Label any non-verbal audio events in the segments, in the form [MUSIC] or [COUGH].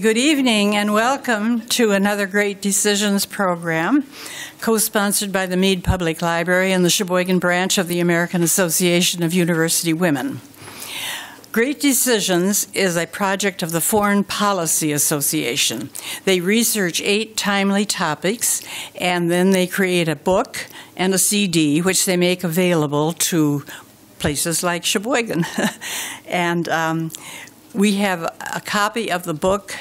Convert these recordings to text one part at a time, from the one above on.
Good evening and welcome to another Great Decisions program, co-sponsored by the Mead Public Library and the Sheboygan branch of the American Association of University Women. Great Decisions is a project of the Foreign Policy Association. They research eight timely topics and then they create a book and a CD, which they make available to places like Sheboygan. [LAUGHS] and um, we have a copy of the book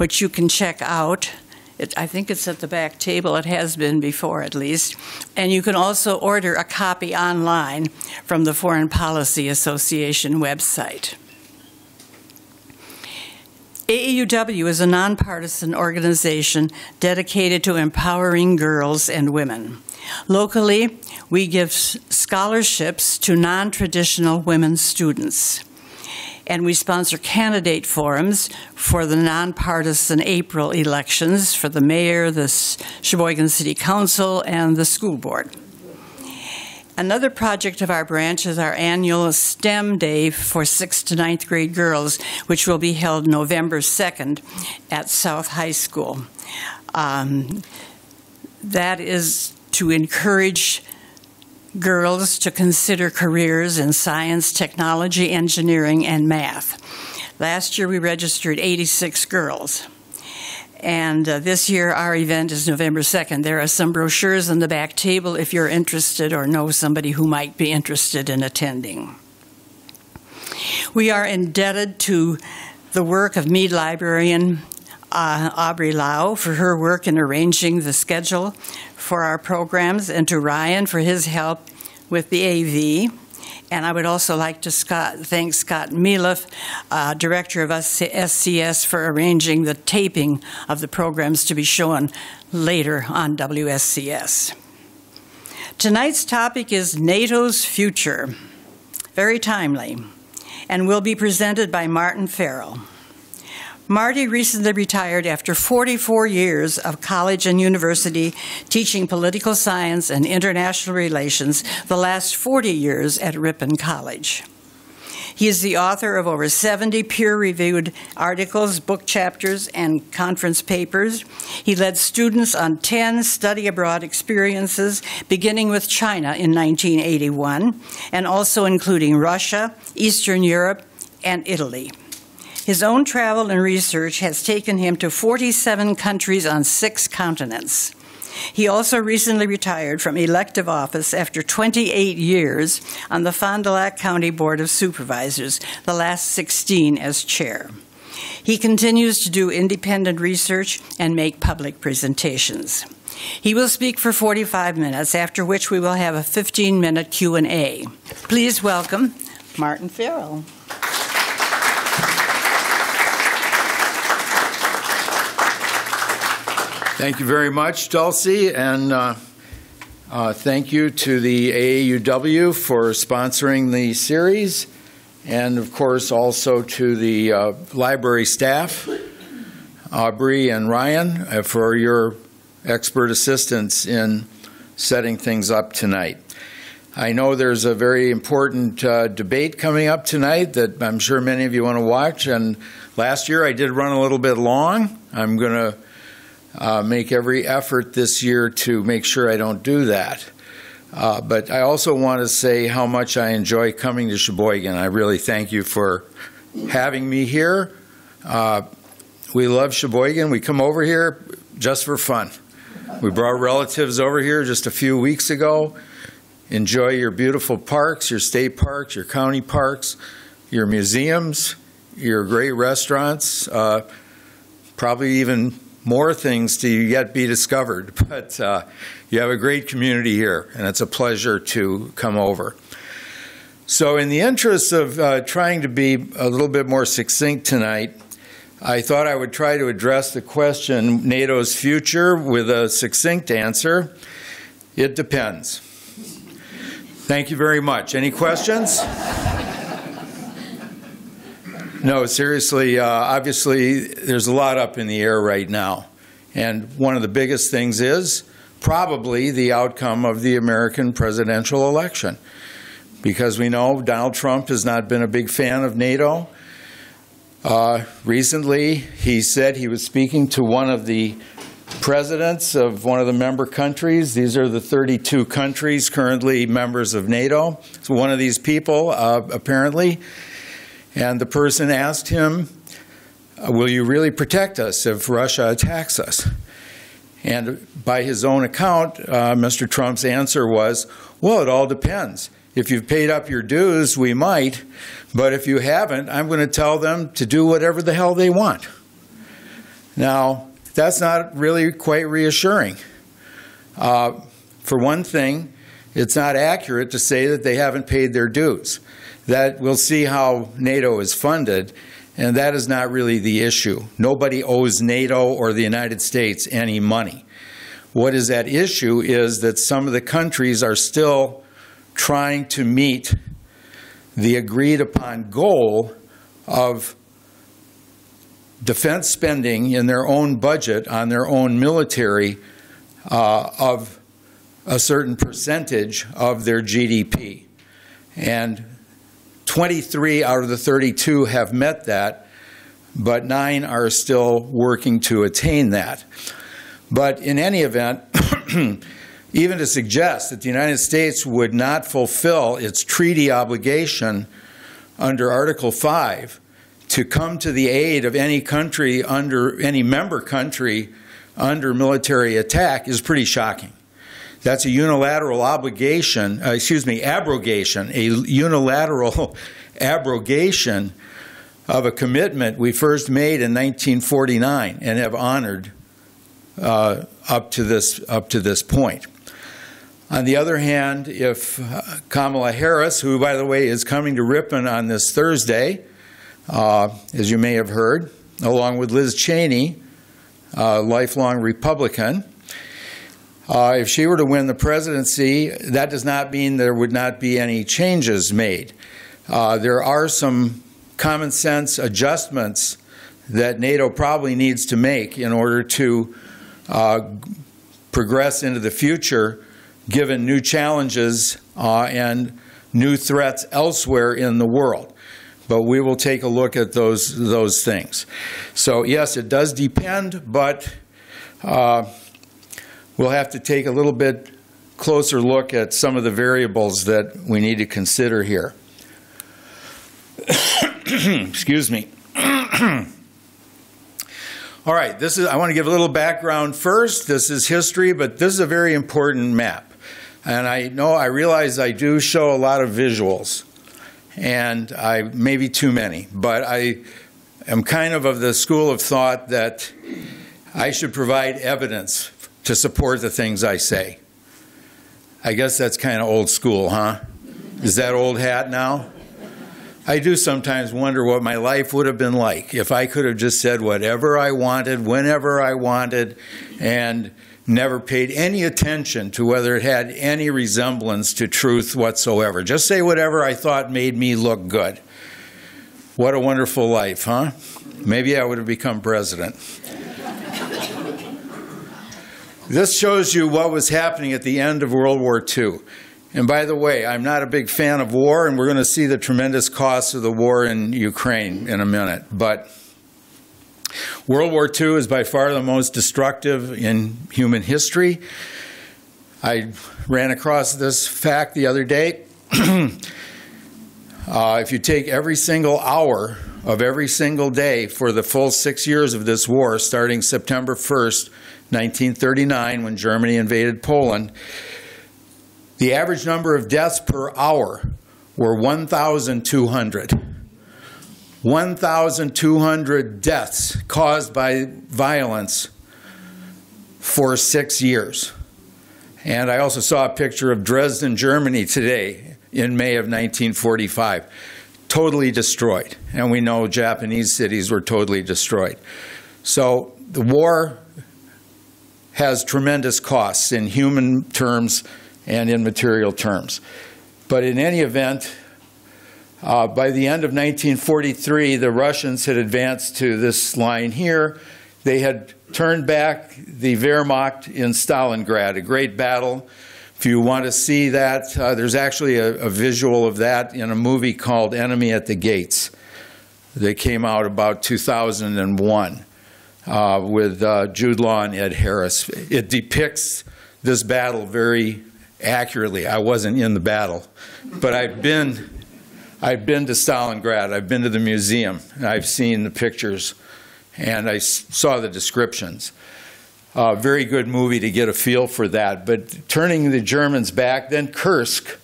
which you can check out. It, I think it's at the back table. It has been before, at least. And you can also order a copy online from the Foreign Policy Association website. AAUW is a nonpartisan organization dedicated to empowering girls and women. Locally, we give scholarships to non traditional women students. And we sponsor candidate forums for the nonpartisan April elections for the mayor, the Sheboygan City Council, and the school board. Another project of our branch is our annual STEM Day for 6th to ninth grade girls, which will be held November 2nd at South High School. Um, that is to encourage girls to consider careers in science, technology, engineering, and math. Last year we registered 86 girls. And uh, this year, our event is November 2nd. There are some brochures on the back table if you're interested or know somebody who might be interested in attending. We are indebted to the work of Mead librarian uh, Aubrey Lau for her work in arranging the schedule for our programs and to Ryan for his help with the AV. And I would also like to Scott, thank Scott Miloff, uh, Director of SCS, for arranging the taping of the programs to be shown later on WSCS. Tonight's topic is NATO's future, very timely, and will be presented by Martin Farrell. Marty recently retired after 44 years of college and university teaching political science and international relations, the last 40 years at Ripon College. He is the author of over 70 peer reviewed articles, book chapters, and conference papers. He led students on 10 study abroad experiences, beginning with China in 1981, and also including Russia, Eastern Europe, and Italy. His own travel and research has taken him to 47 countries on six continents. He also recently retired from elective office after 28 years on the Fond du Lac County Board of Supervisors, the last 16 as chair. He continues to do independent research and make public presentations. He will speak for 45 minutes, after which we will have a 15-minute Q&A. Please welcome Martin Farrell. Thank you very much, Dulcie, and uh, uh, thank you to the AAUW for sponsoring the series, and of course also to the uh, library staff, Aubrey and Ryan, uh, for your expert assistance in setting things up tonight. I know there's a very important uh, debate coming up tonight that I'm sure many of you want to watch, and last year I did run a little bit long. I'm going to uh, make every effort this year to make sure I don't do that. Uh, but I also want to say how much I enjoy coming to Sheboygan. I really thank you for having me here. Uh, we love Sheboygan. We come over here just for fun. We brought relatives over here just a few weeks ago. Enjoy your beautiful parks, your state parks, your county parks, your museums, your great restaurants, uh, probably even more things to yet be discovered. [LAUGHS] But uh, you have a great community here, and it's a pleasure to come over. So, in the interest of uh, trying to be a little bit more succinct tonight, I thought I would try to address the question NATO's future with a succinct answer. It depends. Thank you very much. Any questions? No, seriously, uh, obviously, there's a lot up in the air right now. And one of the biggest things is probably the outcome of the American presidential election. Because we know Donald Trump has not been a big fan of NATO. Uh, recently, he said he was speaking to one of the presidents of one of the member countries. These are the 32 countries currently members of NATO. So one of these people, uh, apparently, and the person asked him, uh, Will you really protect us if Russia attacks us? And by his own account, uh, Mr. Trump's answer was, Well, it all depends. If you've paid up your dues, we might. But if you haven't, I'm going to tell them to do whatever the hell they want. Now, that's not really quite reassuring. Uh, for one thing, it's not accurate to say that they haven't paid their dues. That we'll see how NATO is funded, and that is not really the issue. Nobody owes NATO or the United States any money. What is at issue is that some of the countries are still trying to meet the agreed upon goal of defense spending in their own budget on their own military uh, of a certain percentage of their GDP. And 23 out of the 32 have met that, but nine are still working to attain that. But in any event, [CLEARS THROAT] even to suggest that the United States would not fulfill its treaty obligation under Article 5 to come to the aid of any country under any member country under military attack is pretty shocking. That's a unilateral obligation, uh, excuse me, abrogation, a unilateral [LAUGHS] abrogation of a commitment we first made in 1949 and have honored uh, up to this up to this point. On the other hand, if uh, Kamala Harris, who, by the way, is coming to Ripon on this Thursday, uh, as you may have heard, along with Liz Cheney, a lifelong Republican, uh, if she were to win the presidency, that does not mean there would not be any changes made. Uh, there are some common sense adjustments that NATO probably needs to make in order to uh, progress into the future given new challenges uh, and new threats elsewhere in the world. But we will take a look at those, those things. So, yes, it does depend, but uh, we'll have to take a little bit closer look at some of the variables that we need to consider here. [COUGHS] Excuse me. [COUGHS] All right, this is I want to give a little background first. This is history, but this is a very important map. And I know, I realize I do show a lot of visuals, and I maybe too many, but I am kind of of the school of thought that I should provide evidence to support the things I say. I guess that's kind of old school, huh? Is that old hat now? I do sometimes wonder what my life would have been like if I could have just said whatever I wanted, whenever I wanted, and never paid any attention to whether it had any resemblance to truth whatsoever. Just say whatever I thought made me look good. What a wonderful life, huh? Maybe I would have become president. This shows you what was happening at the end of World War II. And by the way, I'm not a big fan of war, and we're going to see the tremendous costs of the war in Ukraine in a minute. But World War II is by far the most destructive in human history. I ran across this fact the other day. [CLEARS THROAT] uh, if you take every single hour of every single day for the full six years of this war, starting September 1st, 1939, when Germany invaded Poland, the average number of deaths per hour were 1,200. 1,200 deaths caused by violence for six years. And I also saw a picture of Dresden, Germany today in May of 1945. Totally destroyed. And we know Japanese cities were totally destroyed. So the war has tremendous costs in human terms and in material terms. But in any event, uh, by the end of 1943, the Russians had advanced to this line here. They had turned back the Wehrmacht in Stalingrad, a great battle. If you want to see that, uh, there's actually a, a, visual of that in a movie called Enemy at the Gates. They came out about 2001 uh, with uh, Jude Law and Ed Harris. It depicts this battle very accurately. I wasn't in the battle, but I've been, I've been to Stalingrad. I've been to the museum. And I've seen the pictures, and I saw the descriptions. Uh, very good movie to get a feel for that. But turning the Germans back, then Kursk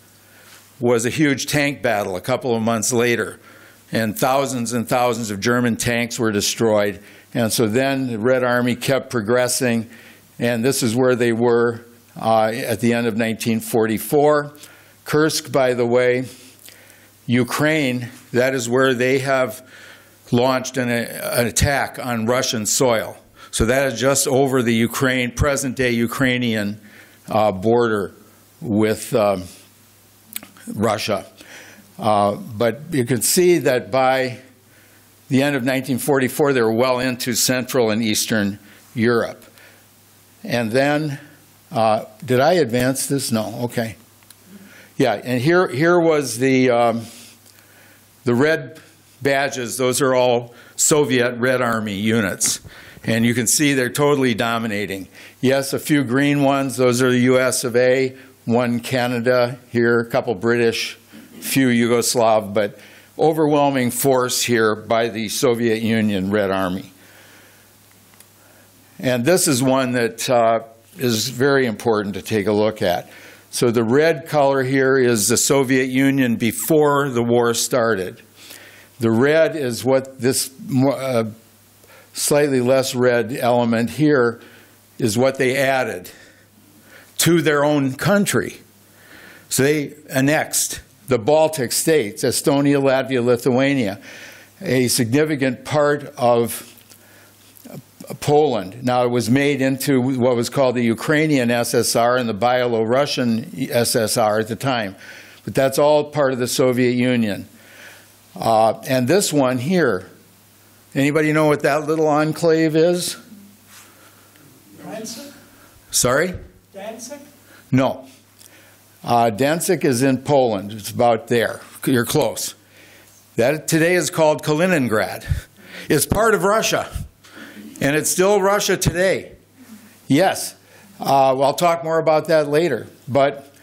was a huge tank battle a couple of months later, and thousands and thousands of German tanks were destroyed. And so then the Red Army kept progressing, and this is where they were uh, at the end of 1944. Kursk, by the way, Ukraine, that is where they have launched an, an attack on Russian soil. So that is just over the Ukraine, present day Ukrainian uh, border with um, Russia. Uh, but you can see that by the end of 1944, they were well into Central and Eastern Europe. And then, uh, did I advance this? No. Okay. Yeah, and here here was the um, the red badges. Those are all Soviet Red Army units, and you can see they're totally dominating. Yes, a few green ones. Those are the U.S. of A. One Canada here, a couple British, few Yugoslav, but overwhelming force here by the Soviet Union Red Army. And this is one that uh, is very important to take a look at. So the red color here is the Soviet Union before the war started. The red is what this uh, slightly less red element here is what they added to their own country. So they annexed the Baltic states, Estonia, Latvia, Lithuania, a significant part of Poland. Now, it was made into what was called the Ukrainian SSR and the Byelorussian SSR at the time. But that's all part of the Soviet Union. Uh, and this one here, anybody know what that little enclave is? Danzig? Sorry? Danzig? No. Uh, Danzig is in Poland. It's about there. You're close. That today is called Kaliningrad. It's part of Russia, and it's still Russia today. Yes. Uh, well, I'll talk more about that later. But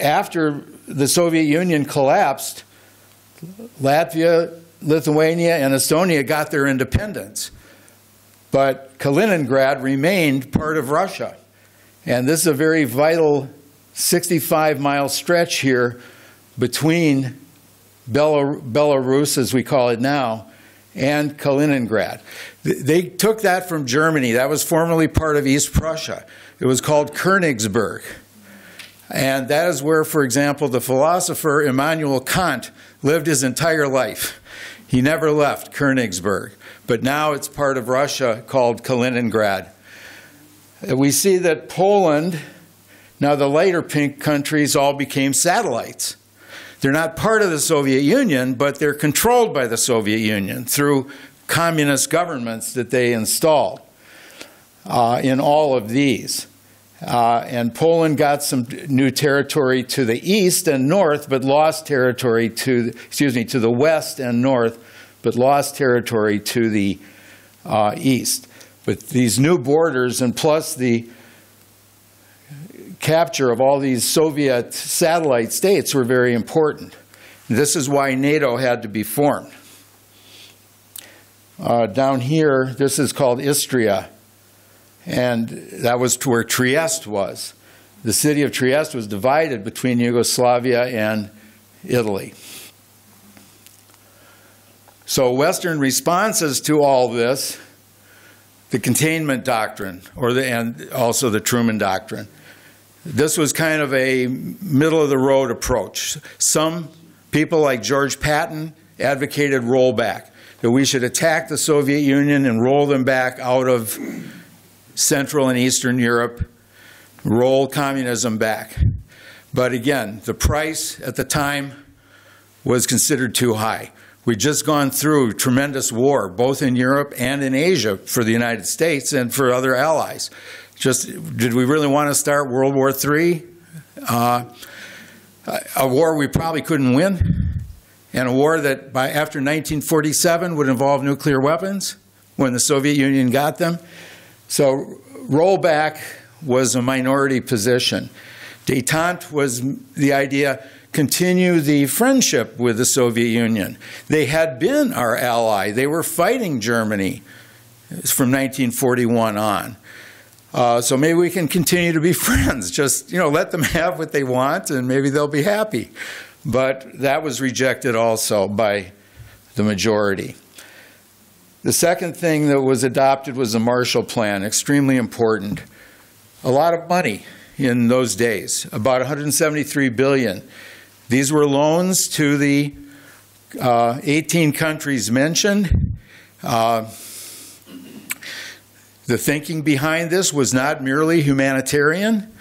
after the Soviet Union collapsed, Latvia, Lithuania, and Estonia got their independence. But Kaliningrad remained part of Russia. And this is a very vital 65 mile stretch here between Belarus, as we call it now, and Kaliningrad. They took that from Germany. That was formerly part of East Prussia. It was called Königsberg. And that is where, for example, the philosopher Immanuel Kant lived his entire life. He never left Königsberg. But now it's part of Russia called Kaliningrad. We see that Poland, now the lighter pink countries all became satellites. They're not part of the Soviet Union, but they're controlled by the Soviet Union through communist governments that they installed uh, in all of these. Uh, and Poland got some new territory to the east and north, but lost territory to, excuse me, to the west and north, but lost territory to the uh, east. But these new borders, and plus the capture of all these Soviet satellite states, were very important. This is why NATO had to be formed. Uh, down here, this is called Istria, and that was to where Trieste was. The city of Trieste was divided between Yugoslavia and Italy. So, Western responses to all this, the containment doctrine, or the, and also the Truman doctrine. This was kind of a middle of the road approach. Some people, like George Patton, advocated rollback, that we should attack the Soviet Union and roll them back out of Central and Eastern Europe, roll communism back. But again, the price at the time was considered too high. We'd just gone through tremendous war, both in Europe and in Asia for the United States and for other allies. Just did we really want to start World War III? Uh, a war we probably couldn't win, and a war that by after 1947 would involve nuclear weapons when the Soviet Union got them. So rollback was a minority position. Detente was the idea continue the friendship with the Soviet Union. They had been our ally. They were fighting Germany from 1941 on. Uh, so maybe we can continue to be [LAUGHS] friends. Just you know, let them have what they want, and maybe they'll be happy. But that was rejected also by the majority. The second thing that was adopted was the Marshall Plan, extremely important. A lot of money in those days, about 173 billion. These were loans to the uh, 18 countries mentioned. Uh, the thinking behind this was not merely humanitarian,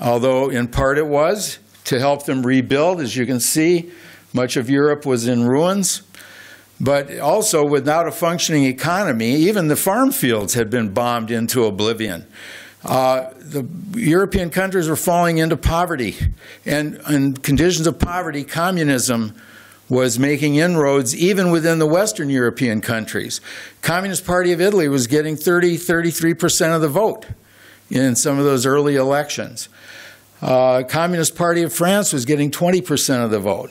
although in part it was to help them rebuild. As you can see, much of Europe was in ruins. But also, without a functioning economy, even the farm fields had been bombed into oblivion. Uh, the European countries were falling into poverty. And in conditions of poverty, communism was making inroads even within the Western European countries. Communist Party of Italy was getting 30, 33% of the vote in some of those early elections. Uh, Communist Party of France was getting 20% of the vote.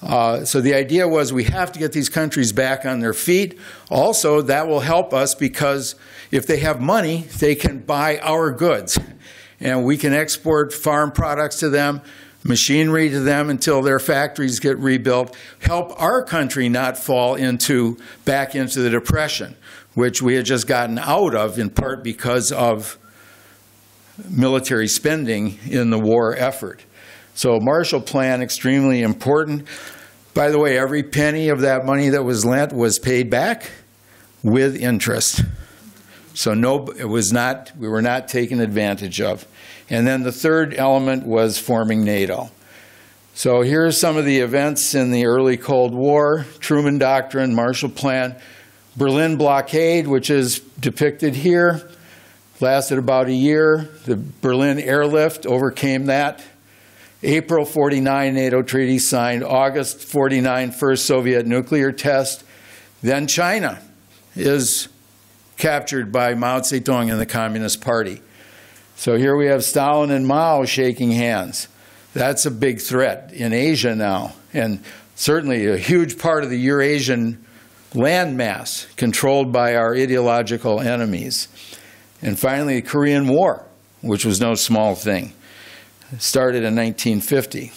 Uh, so the idea was we have to get these countries back on their feet. Also, that will help us because if they have money, they can buy our goods. And we can export farm products to them, machinery to them until their factories get rebuilt, help our country not fall into back into the depression, which we had just gotten out of in part because of military spending in the war effort. So Marshall Plan, extremely important. By the way, every penny of that money that was lent was paid back with interest. So no, it was not, we were not taken advantage of. And then the third element was forming NATO. So here are some of the events in the early Cold War, Truman Doctrine, Marshall Plan, Berlin blockade, which is depicted here, lasted about a year. The Berlin airlift overcame that. April 49 NATO treaty signed, August 49 first Soviet nuclear test. Then China is captured by Mao Zedong and the Communist Party. So here we have Stalin and Mao shaking hands. That's a big threat in Asia now, and certainly a huge part of the Eurasian landmass controlled by our ideological enemies. And finally, the Korean War, which was no small thing started in 1950.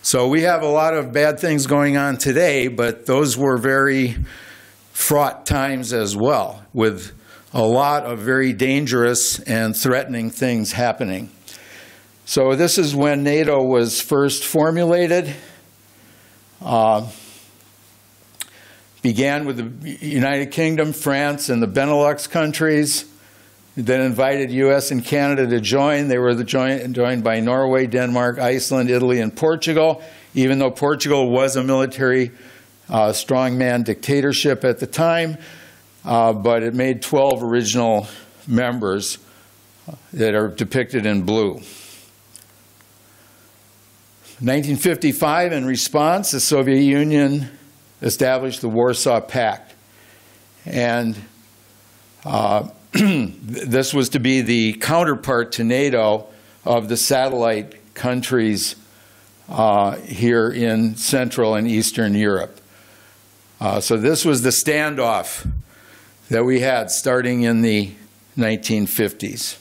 So we have a lot of bad things going on today, but those were very fraught times as well, with a lot of very dangerous and threatening things happening. So this is when NATO was first formulated. Uh, began with the United Kingdom, France, and the Benelux countries then invited U.S. and Canada to join. They were the join, joined by Norway, Denmark, Iceland, Italy, and Portugal, even though Portugal was a military uh, strongman dictatorship at the time. Uh, but it made 12 original members that are depicted in blue. 1955, in response, the Soviet Union established the Warsaw Pact. And uh, [CLEARS THROAT] this was to be the counterpart to NATO of the satellite countries uh, here in Central and Eastern Europe. Uh, so this was the standoff that we had starting in the 1950s.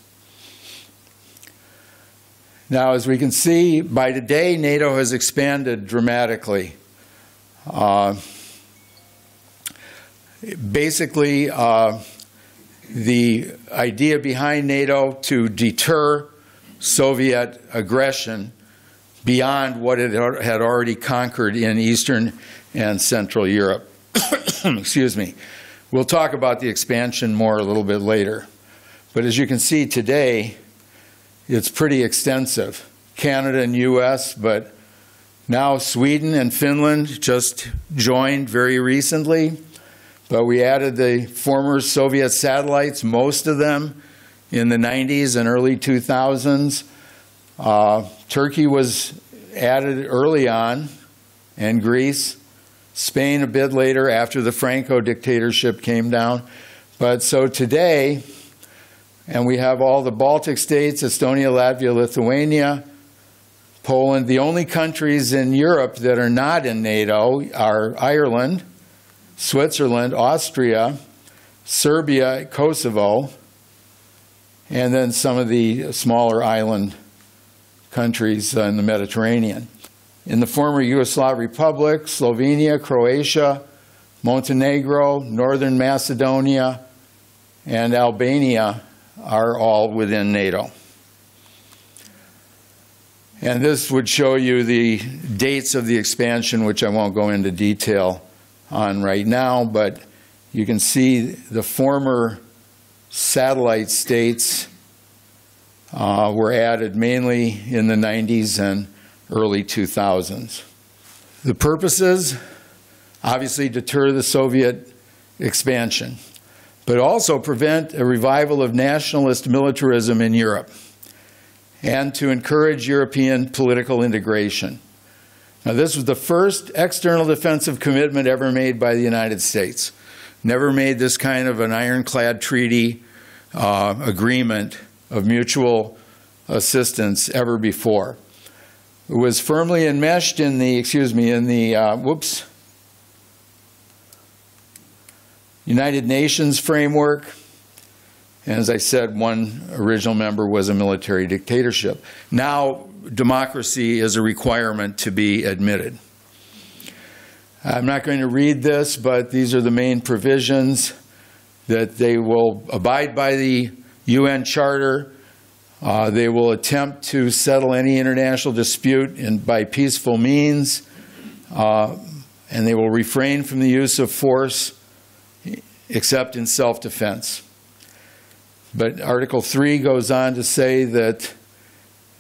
Now, as we can see, by today, NATO has expanded dramatically. Uh, basically, uh, the idea behind NATO to deter Soviet aggression beyond what it had already conquered in Eastern and Central Europe. [COUGHS] Excuse me. We'll talk about the expansion more a little bit later. But as you can see today, it's pretty extensive. Canada and US, but now Sweden and Finland just joined very recently. But we added the former Soviet satellites, most of them in the 90s and early 2000s. Uh, Turkey was added early on, and Greece. Spain a bit later after the Franco dictatorship came down. But so today, and we have all the Baltic states, Estonia, Latvia, Lithuania, Poland. The only countries in Europe that are not in NATO are Ireland, Switzerland, Austria, Serbia, Kosovo, and then some of the smaller island countries in the Mediterranean. In the former Yugoslav Republic, Slovenia, Croatia, Montenegro, Northern Macedonia, and Albania are all within NATO. And this would show you the dates of the expansion, which I won't go into detail on right now, but you can see the former satellite states uh, were added mainly in the 90s and early 2000s. The purposes obviously deter the Soviet expansion, but also prevent a revival of nationalist militarism in Europe and to encourage European political integration. Now, this was the first external defensive commitment ever made by the United States. Never made this kind of an ironclad treaty uh, agreement of mutual assistance ever before. Was firmly enmeshed in the, excuse me, in the, uh, whoops, United Nations framework. And as I said, one original member was a military dictatorship. Now, democracy is a requirement to be admitted. I'm not going to read this, but these are the main provisions that they will abide by the UN Charter. Uh, they will attempt to settle any international dispute in, by peaceful means, uh, and they will refrain from the use of force except in self defense. But Article 3 goes on to say that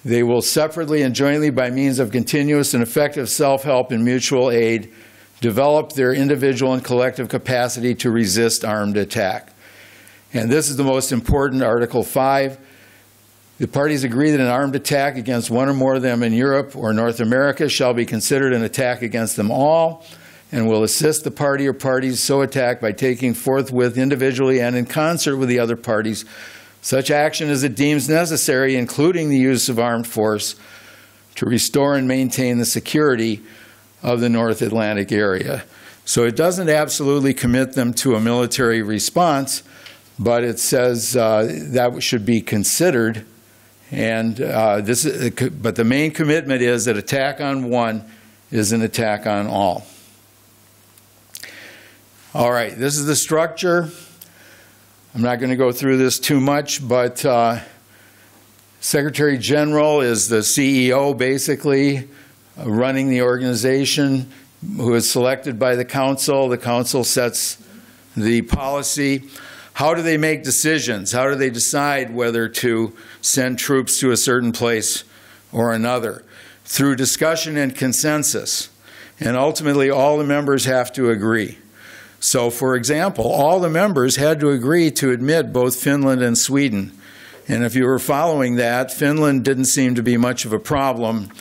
they will separately and jointly, by means of continuous and effective self help and mutual aid, develop their individual and collective capacity to resist armed attack. And this is the most important Article 5. The parties agree that an armed attack against one or more of them in Europe or North America shall be considered an attack against them all and will assist the party or parties so attacked by taking forthwith individually and in concert with the other parties such action as it deems necessary, including the use of armed force, to restore and maintain the security of the North Atlantic area. So it doesn't absolutely commit them to a military response, but it says uh, that should be considered. And uh, this, is, but the main commitment is that attack on one is an attack on all. All right, this is the structure. I'm not going to go through this too much, but uh, Secretary General is the CEO, basically, uh, running the organization, who is selected by the Council. The Council sets the policy. How do they make decisions? How do they decide whether to send troops to a certain place or another? Through discussion and consensus. And ultimately, all the members have to agree. So, for example, all the members had to agree to admit both Finland and Sweden. And if you were following that, Finland didn't seem to be much of a problem,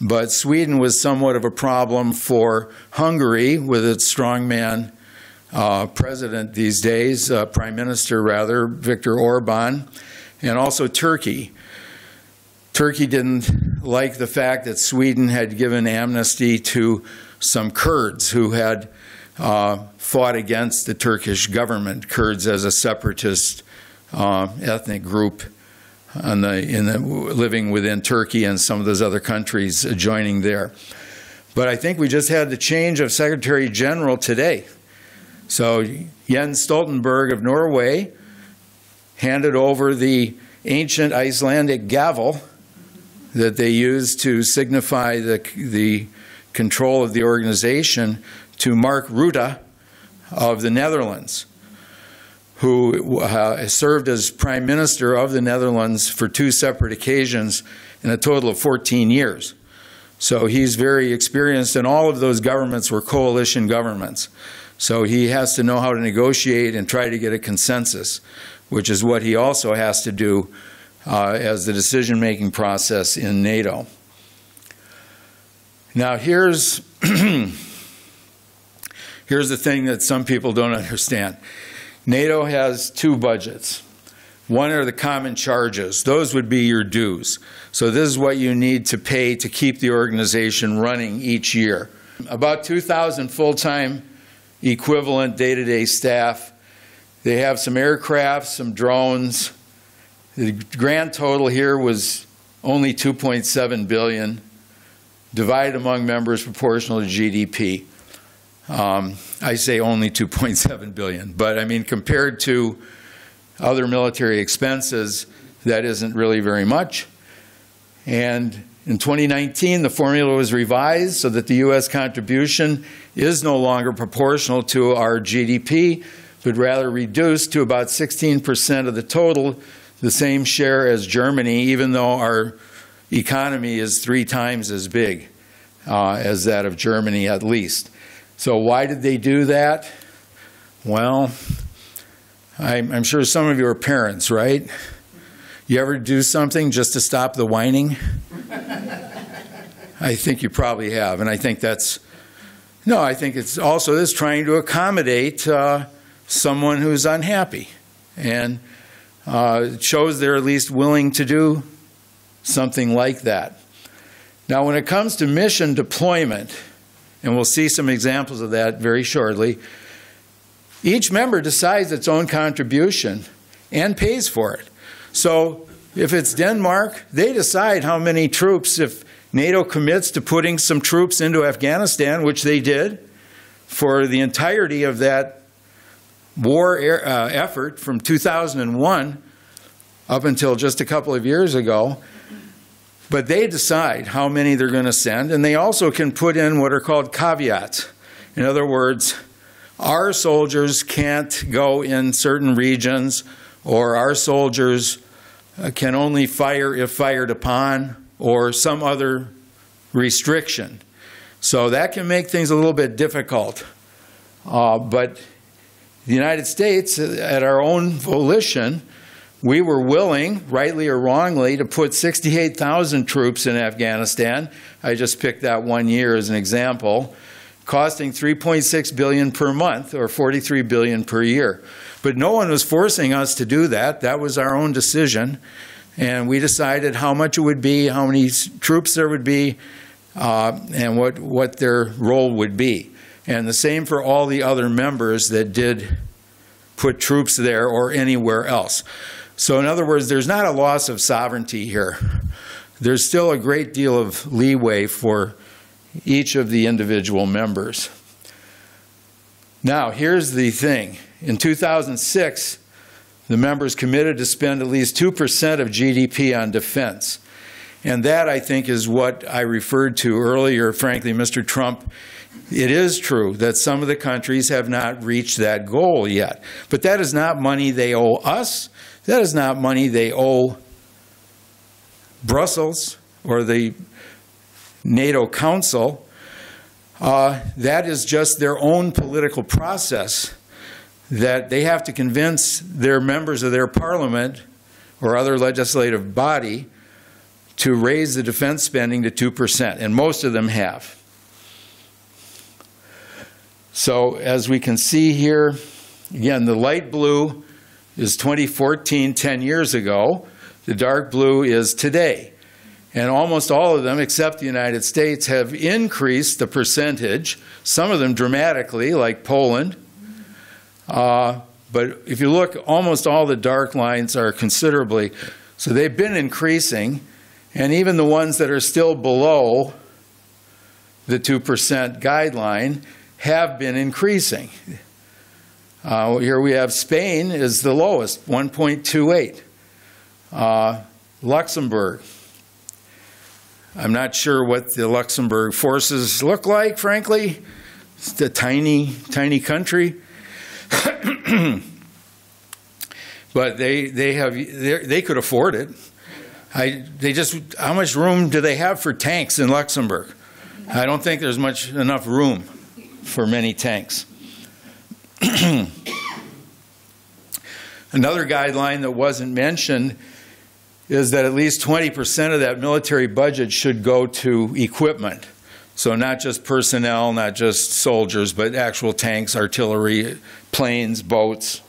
but Sweden was somewhat of a problem for Hungary with its strongman uh, president these days, uh, prime minister rather, Viktor Orban, and also Turkey. Turkey didn't like the fact that Sweden had given amnesty to some Kurds who had uh, fought against the Turkish government, Kurds as a separatist uh, ethnic group the, in the, living within Turkey and some of those other countries adjoining there. But I think we just had the change of Secretary General today. So Jens Stoltenberg of Norway handed over the ancient Icelandic gavel that they used to signify the, the control of the organization to Mark Rutte of the Netherlands, who uh, served as Prime Minister of the Netherlands for two separate occasions in a total of 14 years. So he's very experienced, and all of those governments were coalition governments. So he has to know how to negotiate and try to get a consensus, which is what he also has to do uh, as the decision making process in NATO. Now, here's, [CLEARS THROAT] here's the thing that some people don't [LAUGHS] understand NATO has two budgets. One are the common charges, those would be your dues. So, this is what you need to pay to keep the organization running each year. About 2,000 full time equivalent day to day staff. They have some aircraft, some drones. The grand total here was only 2.7 billion, divided among members proportional to GDP. Um, I say only 2.7 billion, but I mean compared to other military expenses, that isn't really very much. And in 2019, the formula was revised so that the U.S. contribution is no longer proportional to our GDP, but rather reduced to about 16% of the total, the same share as Germany, even though our economy is three times as big uh, as that of Germany at least. So, why did they do that? Well, I'm, I'm sure some of you are parents, right? You ever do something just to stop the whining? [LAUGHS] I think you probably have, and I think that's no. I think it's also this trying to accommodate uh, someone who's unhappy, and uh, shows they're at least willing to do something like that. Now, when it comes to mission deployment, and we'll see some examples of that very shortly. Each member decides its own contribution and pays for it. So if it's Denmark, they decide how many troops, if NATO commits to putting some troops into Afghanistan, which they did for the entirety of that war uh, effort from 2001 up until just a couple of years ago. But they decide how many they're going to send, and they also can put in what are called caveats. In other words, our soldiers can't go in certain regions, or our soldiers uh, can only fire if fired upon, or some other restriction. So that can make things a little bit difficult. Uh, but the United States, uh, at our own volition, we were willing, rightly or wrongly, to put 68,000 troops in Afghanistan. I just picked that one year as an example, costing 3.6 billion per month or 43 billion per year. But no one was forcing us to do that. That was our own decision. And we decided how much it would be, how many troops there would be, uh, and what, what their role would be. And the same for all the other members that did put troops there or anywhere else. So, in other words, there's not a loss of sovereignty here. There's still a great deal of leeway for each of the individual members. Now, here's the thing. In 2006, the members committed to spend at least 2% of GDP on defense. And that, I think, is what I referred to earlier. Frankly, Mr. Trump, it is true that some of the countries have not reached that goal yet. But that is not money they owe us. That is not money they owe Brussels or the NATO Council. Uh, that is just their own political process that they have to convince their members of their parliament or other legislative body to raise the defense spending to 2%, and most of them have. So, as we can see here, again, the light blue is 2014, 10 years ago. The dark blue is today. And almost all of them, except the United States, have increased the percentage, some of them dramatically, like Poland. Uh, but if you look, almost all the dark lines are considerably. So they've been increasing. And even the ones that are still below the 2% guideline have been increasing. Uh, here we have Spain is the lowest, 1.28. Uh, Luxembourg. I'm not sure what the Luxembourg forces look like, frankly. It's a tiny, tiny country. [COUGHS] but they, they, have, they could afford it. I, they just, how much room do they have for tanks in Luxembourg? I don't think there's much enough room for many tanks. [COUGHS] Another guideline that wasn't mentioned is that at least 20% of that military budget should go to equipment. So not just personnel, not just soldiers, but actual tanks, artillery, planes, boats.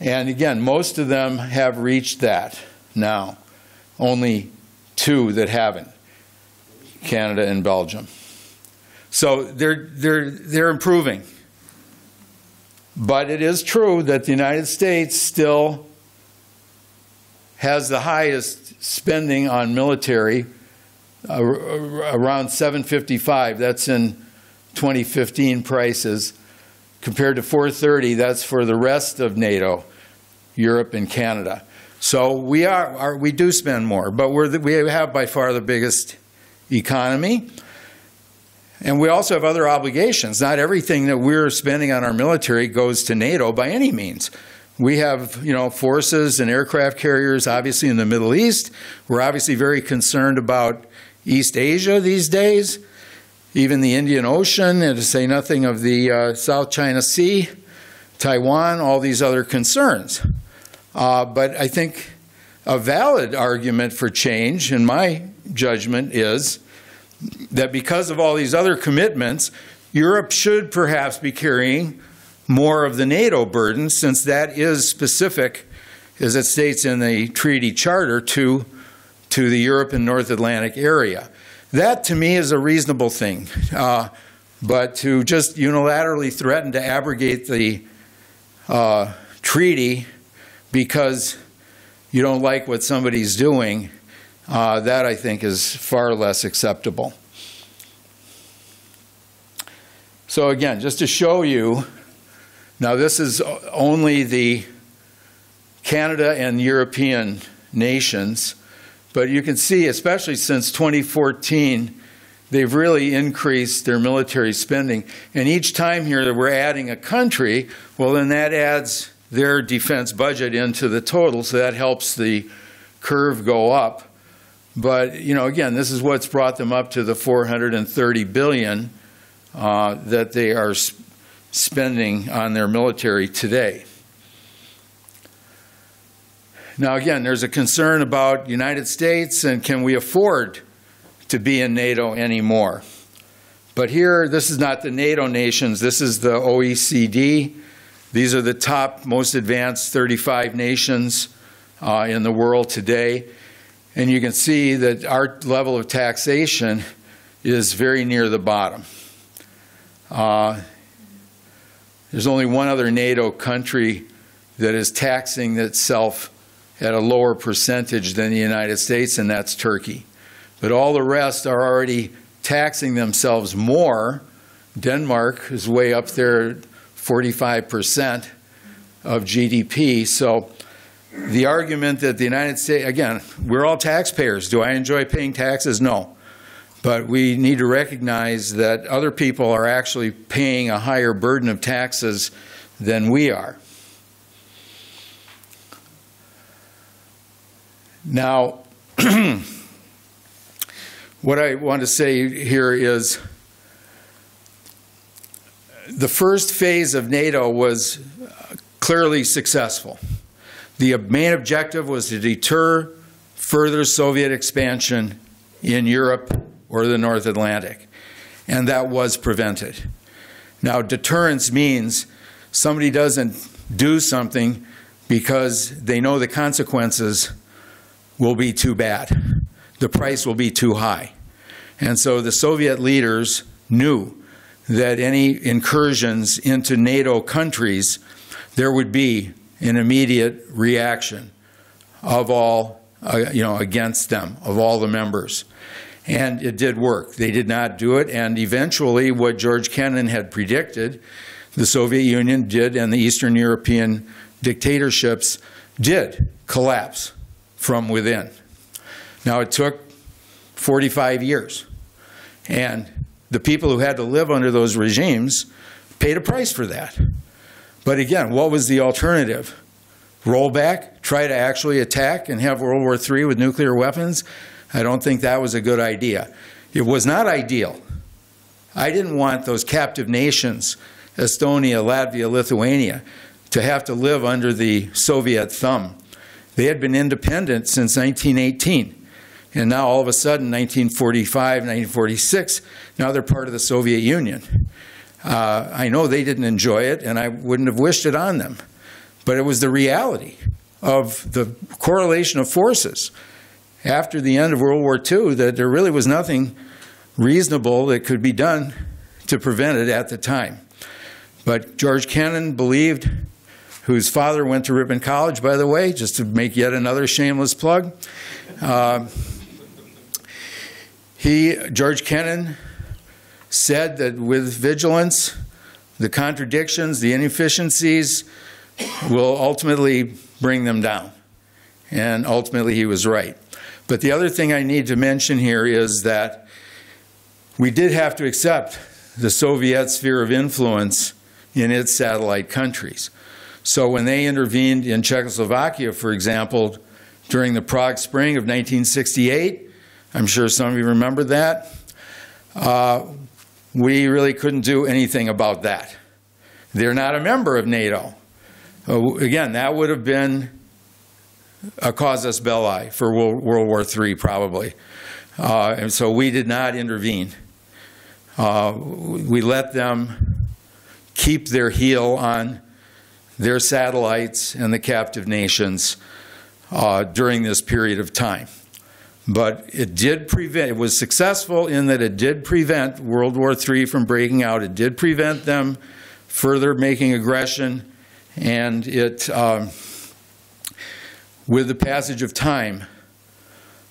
And again, most of them have reached that now. Only two that haven't Canada and Belgium. So they're, they're, they're improving. But it is true that the United States still has the highest spending on military, around 755. That's in 2015 prices. Compared to 430, that's for the rest of NATO, Europe and Canada. So we are, are we do spend more, but we're the, we have by far the biggest economy. And we also have other obligations. Not everything that we're spending on our military goes to NATO by any means. We have, you know, forces and aircraft carriers obviously in the Middle East. We're obviously very concerned about East Asia these days, even the Indian Ocean, and to say nothing of the uh, South China Sea, Taiwan, all these other concerns. Uh, but I think a valid argument for change, in my judgment, is that because of all these other commitments, Europe should perhaps be carrying more of the NATO burden, since that is specific, as it states in the treaty charter, to, to the Europe and North Atlantic area. That, to me, is a reasonable thing. Uh, but to just unilaterally threaten to abrogate the uh, treaty because you don't like what somebody's doing, uh, that I think is far less acceptable. So again, just to show you, now this is only the Canada and European nations, but you can see, especially since 2014, they've really increased their military spending. And each time here that we're adding a country, well, then that adds their defense budget into the total, so that helps the curve go up. But you know, again, this is what's brought them up to the 430 billion uh, that they are sp spending on their military today. Now, again, there's a concern about United States and can we afford to be in NATO anymore? But here, this is not the NATO nations. This is the OECD. These are the top, most advanced 35 nations uh, in the world today. And you can see that our level of taxation is very near the bottom. Uh, there's only one other NATO country that is taxing itself at a lower percentage than the United States, and that's Turkey. But all the rest are already taxing themselves more. Denmark is way up there 45% of GDP. So the argument that the United States, again, we're all taxpayers. Do I enjoy paying taxes? No. But we need to recognize that other people are actually paying a higher burden of taxes than we are. Now, [CLEARS THROAT] what I want to say here is the first phase of NATO was uh, clearly successful. The main objective was to deter further Soviet expansion in Europe or the North Atlantic, and that was prevented. Now, deterrence means somebody doesn't do something because they know the consequences will be too bad. The price will be too high. And so the Soviet leaders knew that any incursions into NATO countries, there would be an immediate reaction of all, uh, you know, against them, of all the members. And it did work. They did not do it. And eventually, what George Kennan had predicted, the Soviet Union did, and the Eastern European dictatorships did collapse from within. Now, it took 45 years. And the people who had to live under those regimes paid a price for that. But again, what was the alternative? Roll back, try to actually attack and have World War III with nuclear weapons? I don't think that was a good idea. It was not ideal. I didn't want those captive nations, Estonia, Latvia, Lithuania, to have to live under the Soviet thumb. They had been independent since 1918. And now all of a sudden, 1945, 1946, now they're part of the Soviet Union. Uh, I know they didn't enjoy it, and I wouldn't have wished it on them. But it was the reality of the correlation of forces after the end of World War II that there really was nothing reasonable that could be done to prevent it at the time. But George Kennan believed, whose father went to Ripon College, by the way, just to make yet another shameless plug. Uh, he, George Kennan, said that with vigilance, the contradictions, the inefficiencies will ultimately bring them down. And ultimately, he was right. But the other thing I need to mention here is that we did have to accept the Soviet sphere of influence in its satellite countries. So when they intervened in Czechoslovakia, for example, during the Prague Spring of 1968, I'm sure some of you remember that, uh, we really couldn't do anything about that. They're not a member of NATO. Uh, again, that would have been a casus belli for World, War III, probably. Uh, and so we did not intervene. Uh, we let them keep their heel on their satellites and the captive nations uh, during this period of time. But it did prevent, it was successful in that it did prevent World War III from breaking out. It did prevent them further making aggression, and it, um, with the passage of time,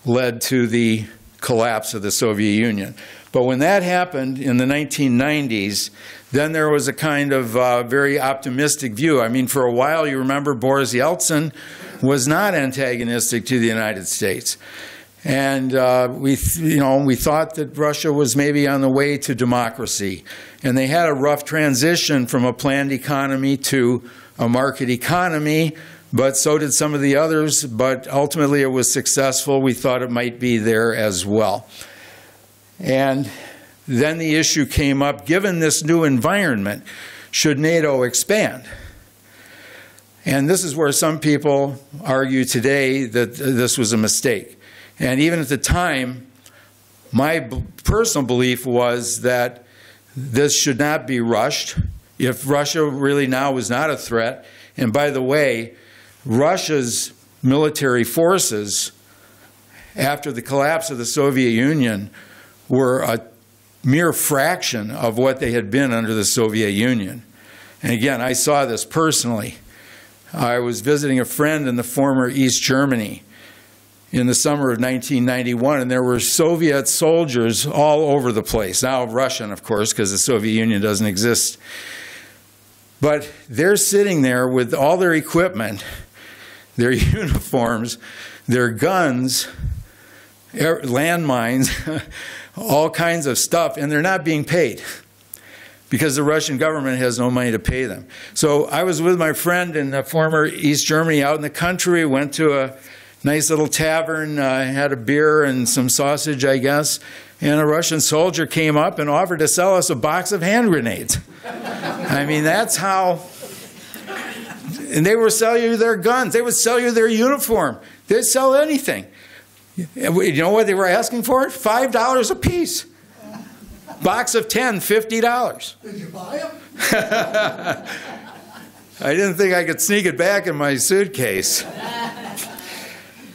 led to the collapse of the Soviet Union. But when that happened in the 1990s, then there was a kind of uh, very optimistic view. I mean, for a while, you remember Boris Yeltsin was not antagonistic to the United States. And uh, we, you know, we thought that Russia was maybe on the way to democracy. And they had a rough transition from a planned economy to a market economy, but so did some of the others. But ultimately, it was successful. We thought it might be there as well. And then the issue came up given this new environment, should NATO expand? And this is where some people argue today that this was a mistake. And even at the time, my personal belief was that this should not be rushed. If Russia really now was not a threat, and by the way, Russia's military forces after the collapse of the Soviet Union were a mere fraction of what they had been under the Soviet Union. And again, I saw this personally. I was visiting a friend in the former East Germany in the summer of 1991, and there were Soviet soldiers all over the place. Now, Russian, of course, because the Soviet Union doesn't exist. But they're sitting there with all their equipment, their [LAUGHS] uniforms, their guns, landmines, [LAUGHS] all kinds of stuff, and they're not being paid because the Russian government has no money to pay them. So I was with my friend in the former East Germany out in the country, went to a nice little tavern, uh, had a beer and some sausage, I guess, and a Russian soldier came up and offered to sell us a box of hand grenades. I mean, that's how. And they would sell you their guns. They would sell you their uniform. They'd sell anything. You know what they were asking for? Five dollars a piece. Box of 10, $50. Did you buy them? [LAUGHS] I didn't think I could sneak it back in my suitcase.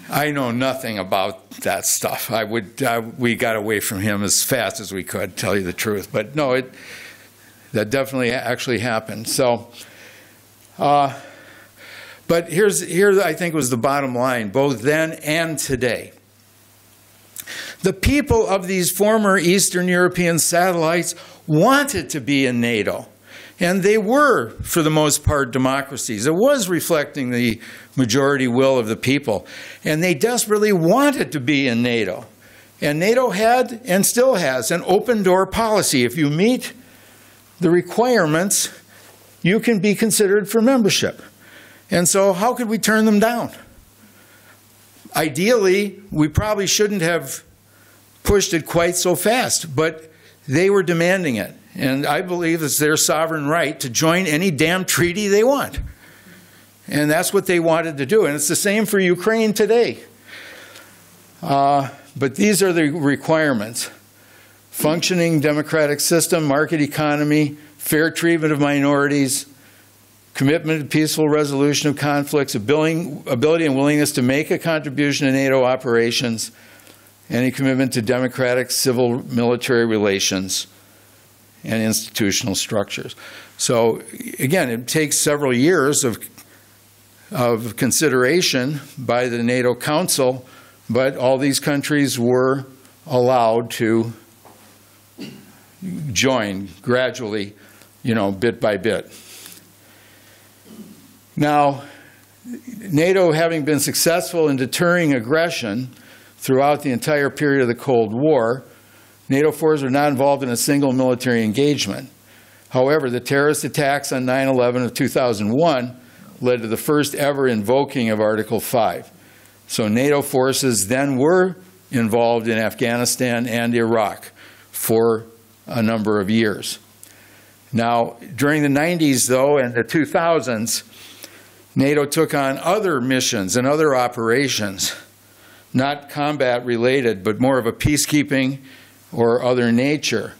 I know nothing about that stuff. I would uh, we got away from him as fast as we could, tell you the truth. But no, it that definitely actually happened. So, uh, but here's here I think was the bottom line, both then and today. The people of these former Eastern European satellites wanted to be in NATO. And they were, for the most part, democracies. It was reflecting the majority will of the people. And they desperately wanted to be in NATO. And NATO had and still has an open door policy. If you meet the requirements, you can be considered for membership. And so, how could we turn them down? Ideally, we probably shouldn't have pushed it quite so fast, but they were demanding it. And I believe it's their sovereign right to join any damn treaty they want. And that's what they wanted to do. And it's the same for Ukraine today. Uh, but these are the requirements. Functioning democratic system, market economy, fair treatment of minorities, commitment to peaceful resolution of conflicts, ability and willingness to make a contribution to NATO operations, any commitment to democratic civil military relations and institutional structures. So again, it takes several years of, of consideration by the NATO Council, but all these countries were allowed to join gradually, you know, bit by bit. Now, NATO having been successful in deterring aggression throughout the entire period of the Cold War, NATO forces were not involved in a single military engagement. However, the terrorist attacks on 9 11 of 2001 led to the first ever invoking of Article 5. So NATO forces then were involved in Afghanistan and Iraq for a number of years. Now, during the 90s, though, and the 2000s, NATO took on other missions and other operations, not combat related, but more of a peacekeeping or other nature.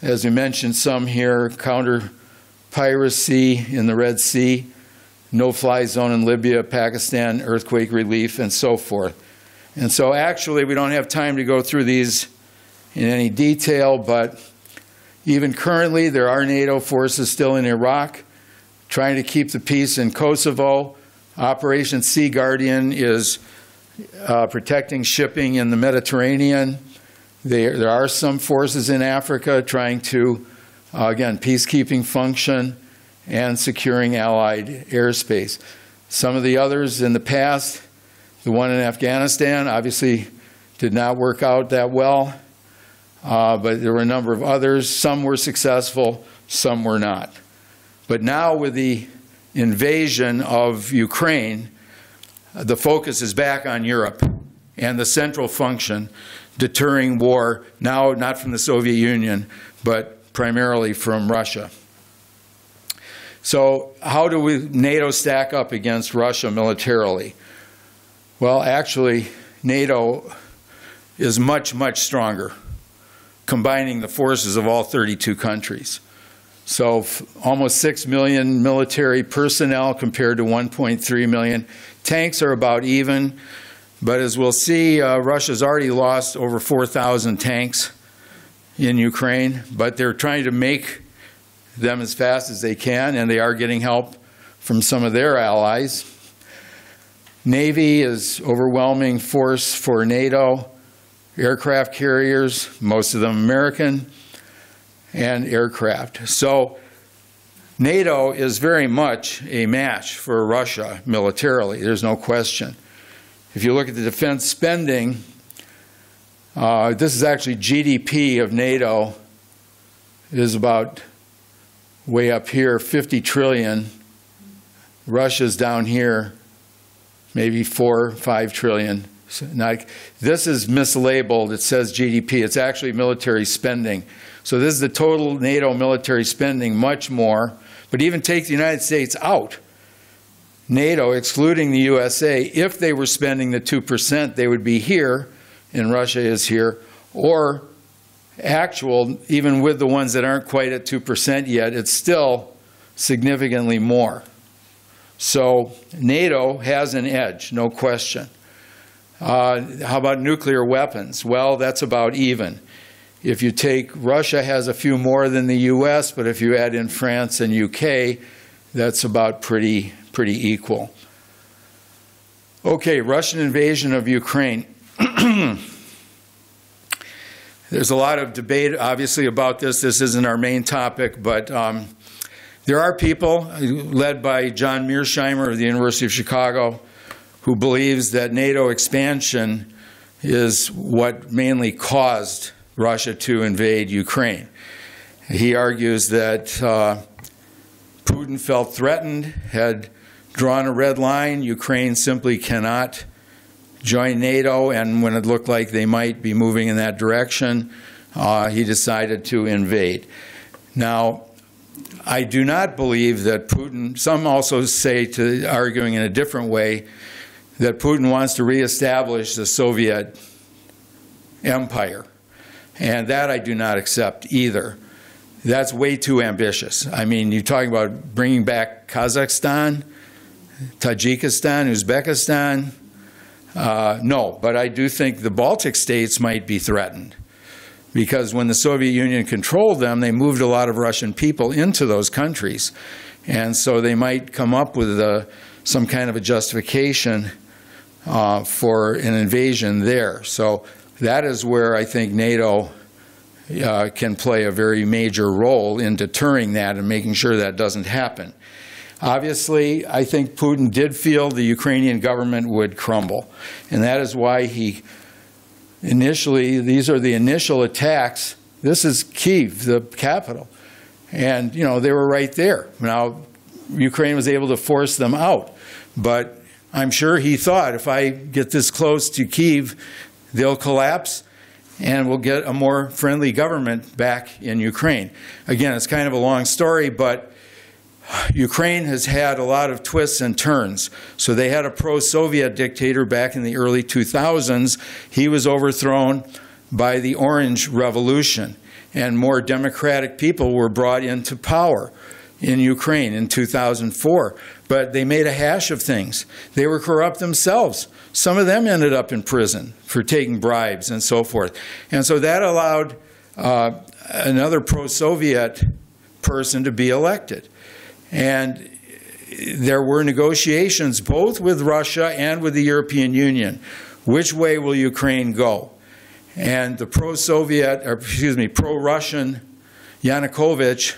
As we mentioned, some here counter piracy in the Red Sea, no fly zone in Libya, Pakistan, earthquake relief, and so forth. And so, actually, we don't have time to go through these in any detail, but even currently, there are NATO forces still in Iraq trying to keep the peace in Kosovo. Operation Sea Guardian is uh, protecting shipping in the Mediterranean. There, there are some forces in Africa trying to, uh, again, peacekeeping function and securing Allied airspace. Some of the others in the past, the one in Afghanistan, obviously did not work out that well, uh, but there were a number of others. Some were successful, some were not. But now with the invasion of Ukraine, the focus is back on Europe and the central function, deterring war, now not from the Soviet Union, but primarily from Russia. So how do we, NATO stack up against Russia militarily? Well, actually, NATO is much, much stronger, combining the forces of all 32 countries. So almost 6 million military personnel compared to 1.3 million. Tanks are about even, but as we'll see, uh, Russia's already lost over 4,000 tanks in Ukraine, but they're trying to make them as fast as they can, and they are getting help from some of their allies. Navy is overwhelming force for NATO. Aircraft carriers, most of them American and aircraft. So NATO is very much a match for Russia militarily, there's no question. If you look at the defense spending, uh, this is actually GDP of NATO is about way up here, 50 trillion. Russia's down here, maybe four, five trillion. So this is mislabeled. It says GDP. It's actually military spending. So this is the total NATO military spending, much more. But even take the United States out, NATO, excluding the USA, if they were spending the 2%, they would be here, and Russia is here, or actual, even with the ones that aren't quite at 2% yet, it's still significantly more. So NATO has an edge, no question. Uh, how about nuclear weapons? Well, that's about even. If you take Russia has a few more than the U.S., but if you add in France and UK, that's about pretty pretty equal. Okay, Russian invasion of Ukraine. [CLEARS THROAT] There's a lot of debate, obviously, about this. This isn't our main topic, but um, there are people, led by John Mearsheimer of the University of Chicago, who believes that NATO expansion is what mainly caused Russia to invade Ukraine. He argues that uh, Putin felt threatened, had drawn a red line. Ukraine simply cannot join NATO, and when it looked like they might be moving in that direction, uh, he decided to invade. Now, I do not believe that Putin, some also say, to arguing in a different way, that Putin wants to reestablish the Soviet empire. And that I do not accept either. That's way too ambitious. I mean, you're talking about bringing back Kazakhstan, Tajikistan, Uzbekistan. Uh, no, but I do think the Baltic states might be threatened because when the Soviet Union controlled them, they moved a lot of Russian people into those countries. And so they might come up with a, some kind of a justification uh, for an invasion there. So that is where I think NATO uh, can play a very major role in deterring that and making sure that doesn't happen. Obviously, I think Putin did feel the Ukrainian government would crumble, and that is why he initially, these are the initial attacks. This is Kiev, the capital, and you know they were right there. Now, Ukraine was able to force them out, but I'm sure he thought if I get this close to Kiev, they'll collapse and we'll get a more friendly government back in Ukraine. Again, it's kind of a long story, but Ukraine has had a lot of twists and turns. So they had a pro Soviet dictator back in the early 2000s. He was overthrown by the Orange Revolution, and more democratic people were brought into power in Ukraine in 2004. But they made a hash of things. They were corrupt themselves. Some of them ended up in prison for taking bribes and so forth. And so that allowed uh, another pro Soviet person to be elected. And there were negotiations both with Russia and with the European Union. Which way will Ukraine go? And the pro Soviet, or excuse me, pro Russian Yanukovych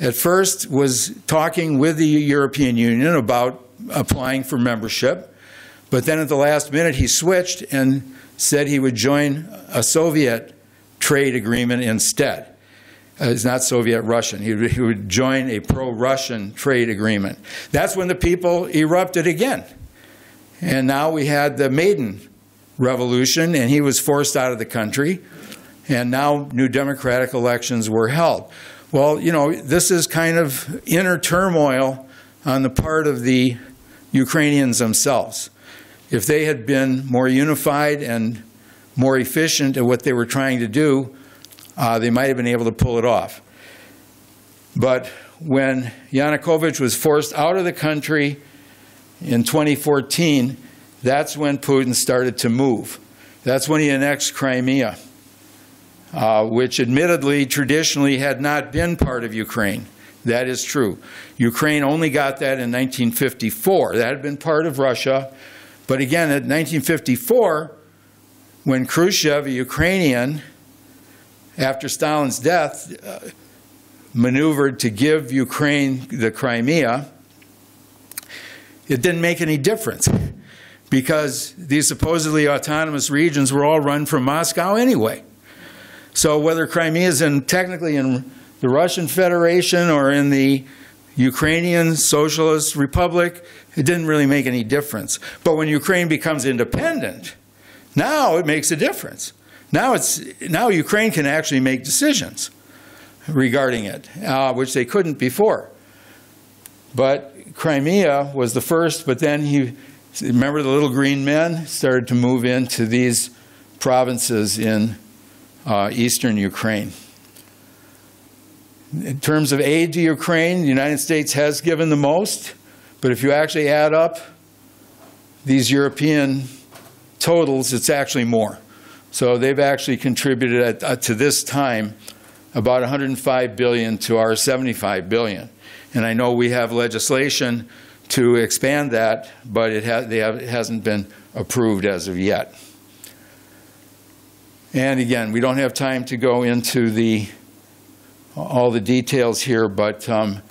at first was talking with the European Union about applying for membership, but then at the last minute he switched and said he would join a Soviet trade agreement instead. Uh, it's not Soviet Russian. He would, he would join a pro Russian trade agreement. That's when the people erupted again. And now we had the Maidan Revolution, and he was forced out of the country. And now new democratic elections were held. Well, you know, this is kind of inner turmoil on the part of the Ukrainians themselves. If they had been more unified and more efficient at what they were trying to do, uh, they might have been able to pull it off. But when Yanukovych was forced out of the country in 2014, that's when Putin started to move. That's when he annexed Crimea uh, which admittedly traditionally had not been part of Ukraine. That is true. Ukraine only got that in 1954. That had been part of Russia. But again, in 1954, when Khrushchev, a Ukrainian, after Stalin's death, uh, maneuvered to give Ukraine the Crimea, it didn't make any difference because these supposedly autonomous regions were all run from Moscow anyway. So whether Crimea is in, technically in the Russian Federation or in the Ukrainian Socialist Republic, it didn't really make any difference. But when Ukraine becomes independent, now it makes a difference. Now, it's, now Ukraine can actually make decisions regarding it, uh, which they couldn't before. But Crimea was the first, but then he, remember the little green men, started to move into these provinces in uh, eastern Ukraine. In terms of aid to Ukraine, the United States has given the most, but if you actually add up these European totals, it's actually more. So they've actually contributed at, uh, to this time about 105 billion to our 75 billion. And I know we have legislation to expand that, but it, ha- have, it hasn't been approved as of yet. And again, we don't have time to go into the all the details here, but um,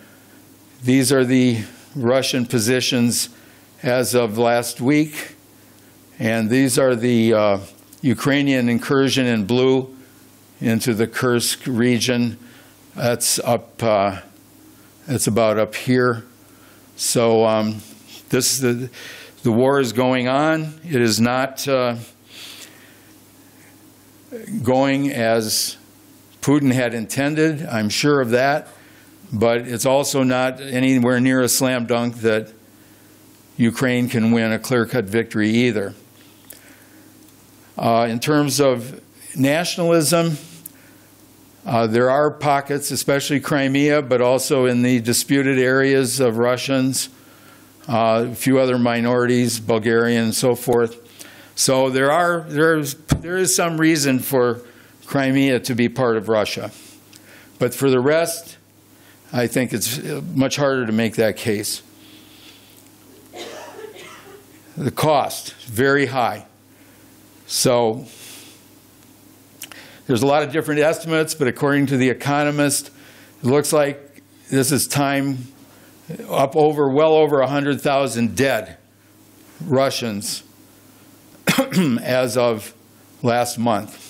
these are the Russian positions as of last week, and these are the uh, Ukrainian incursion in blue into the Kursk region. That's up. Uh, that's about up here. So um, this the the war is going on. It is not. Uh, going as Putin had intended. I'm sure of that. But it's also not anywhere near a slam dunk that Ukraine can win a clear cut victory either. Uh, in terms of nationalism, uh, there are pockets, especially Crimea, but also in the disputed areas of Russians, uh, a few other minorities, Bulgarian and so forth. So there are there's there is some reason for Crimea to be part of Russia, but for the rest, I think it's uh, much harder to make that case. The cost very high. So there's a lot of different estimates, but according to The Economist, it looks like this is time up over, well over 100,000 dead Russians [CLEARS THROAT] as of last month.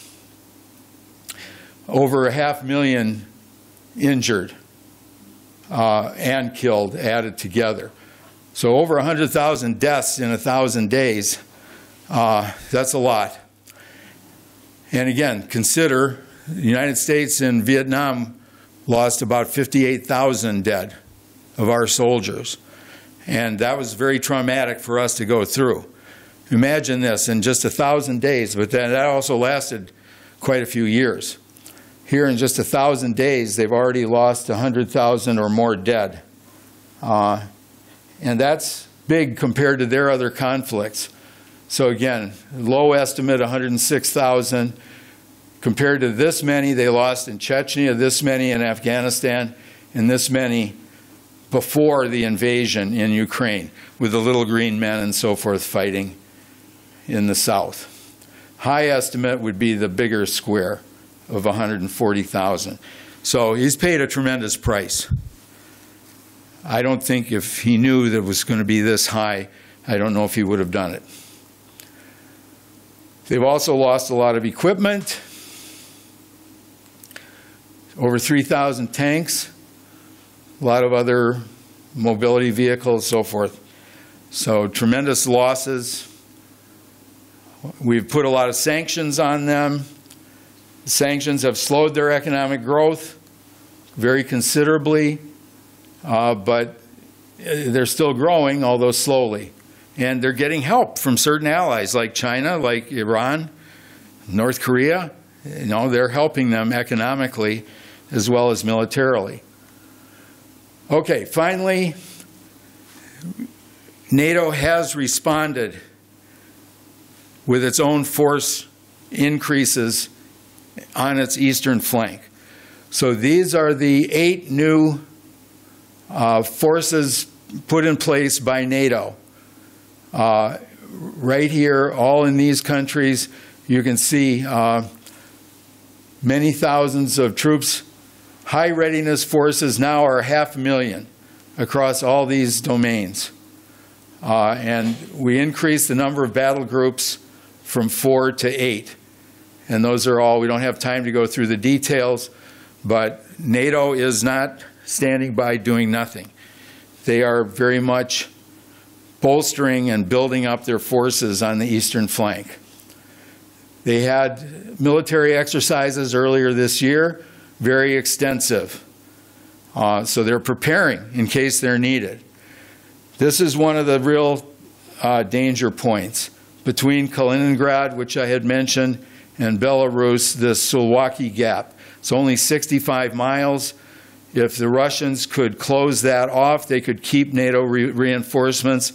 Over a half million injured uh, and killed added together. So over 100,000 deaths in 1,000 days. Uh, that's a lot. And again, consider the United States and Vietnam lost about 58,000 dead of our soldiers. And that was very traumatic for us to go through. Imagine this in just a thousand days, but then that also lasted quite a few years. Here in just a thousand days, they've already lost 100,000 or more dead. Uh, and that's big compared to their other conflicts. So again, low estimate 106,000. Compared to this many they lost in Chechnya, this many in Afghanistan, and this many before the invasion in Ukraine, with the little green men and so forth fighting in the south. High estimate would be the bigger square of 140,000. So he's paid a tremendous price. I don't think if he knew that it was going to be this high, I don't know if he would have done it. They've also lost a lot of equipment, over 3,000 tanks, a lot of other mobility vehicles, so forth. So tremendous losses. We've put a lot of sanctions on them. The sanctions have slowed their economic growth very considerably, uh, but they're still growing, although slowly. And they're getting help from certain allies like China, like Iran, North Korea. You know, they're helping them economically as well as militarily. Okay, finally, NATO has responded with its own force increases on its eastern flank. So these are the eight new uh, forces put in place by NATO. Uh, right here, all in these countries, you can see uh, many thousands of troops. High readiness forces now are half a million across all these domains. Uh, and we increased the number of battle groups from four to eight. And those are all, we don't have time to go through the details, but NATO is not standing by doing nothing. They are very much bolstering and building up their forces on the eastern flank. They had military exercises earlier this year, very extensive. Uh, so they're preparing in case they're needed. This is one of the real uh, danger points between Kaliningrad, which I had mentioned, and Belarus, the Suwalki Gap. It's only 65 miles. If the Russians could close that off, they could keep NATO re reinforcements.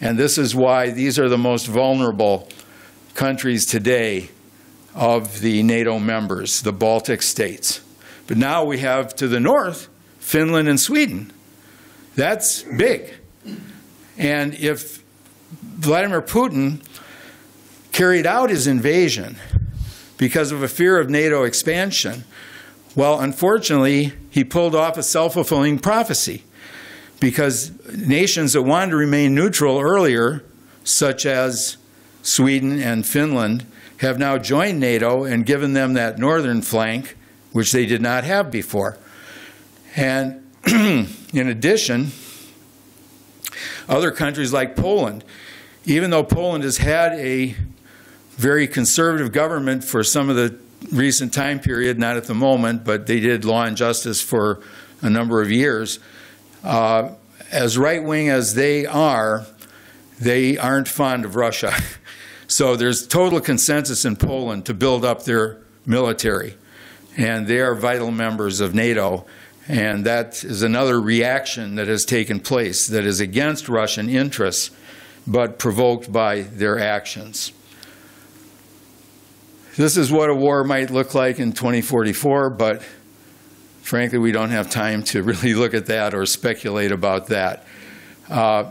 And this is why these are the most vulnerable countries today of the NATO members, the Baltic states. But now we have to the north Finland and Sweden. That's big. And if Vladimir Putin carried out his invasion because of a fear of NATO expansion, well, unfortunately, he pulled off a self fulfilling prophecy because nations that wanted to remain neutral earlier, such as Sweden and Finland, have now joined NATO and given them that northern flank, which they did not have before. And [CLEARS THROAT] in addition, other countries like Poland, even though Poland has had a very conservative government for some of the recent time period, not at the moment, but they did law and justice for a number of years. Uh, as right wing as they are, they aren't fond of Russia. [LAUGHS] So there's total consensus in Poland to build up their military, and they are vital members of NATO. And that is another reaction that has taken place that is against Russian interests, but provoked by their actions. This is what a war might look like in 2044, but frankly, we don't have time to [LAUGHS] really look at that or speculate about that. Uh,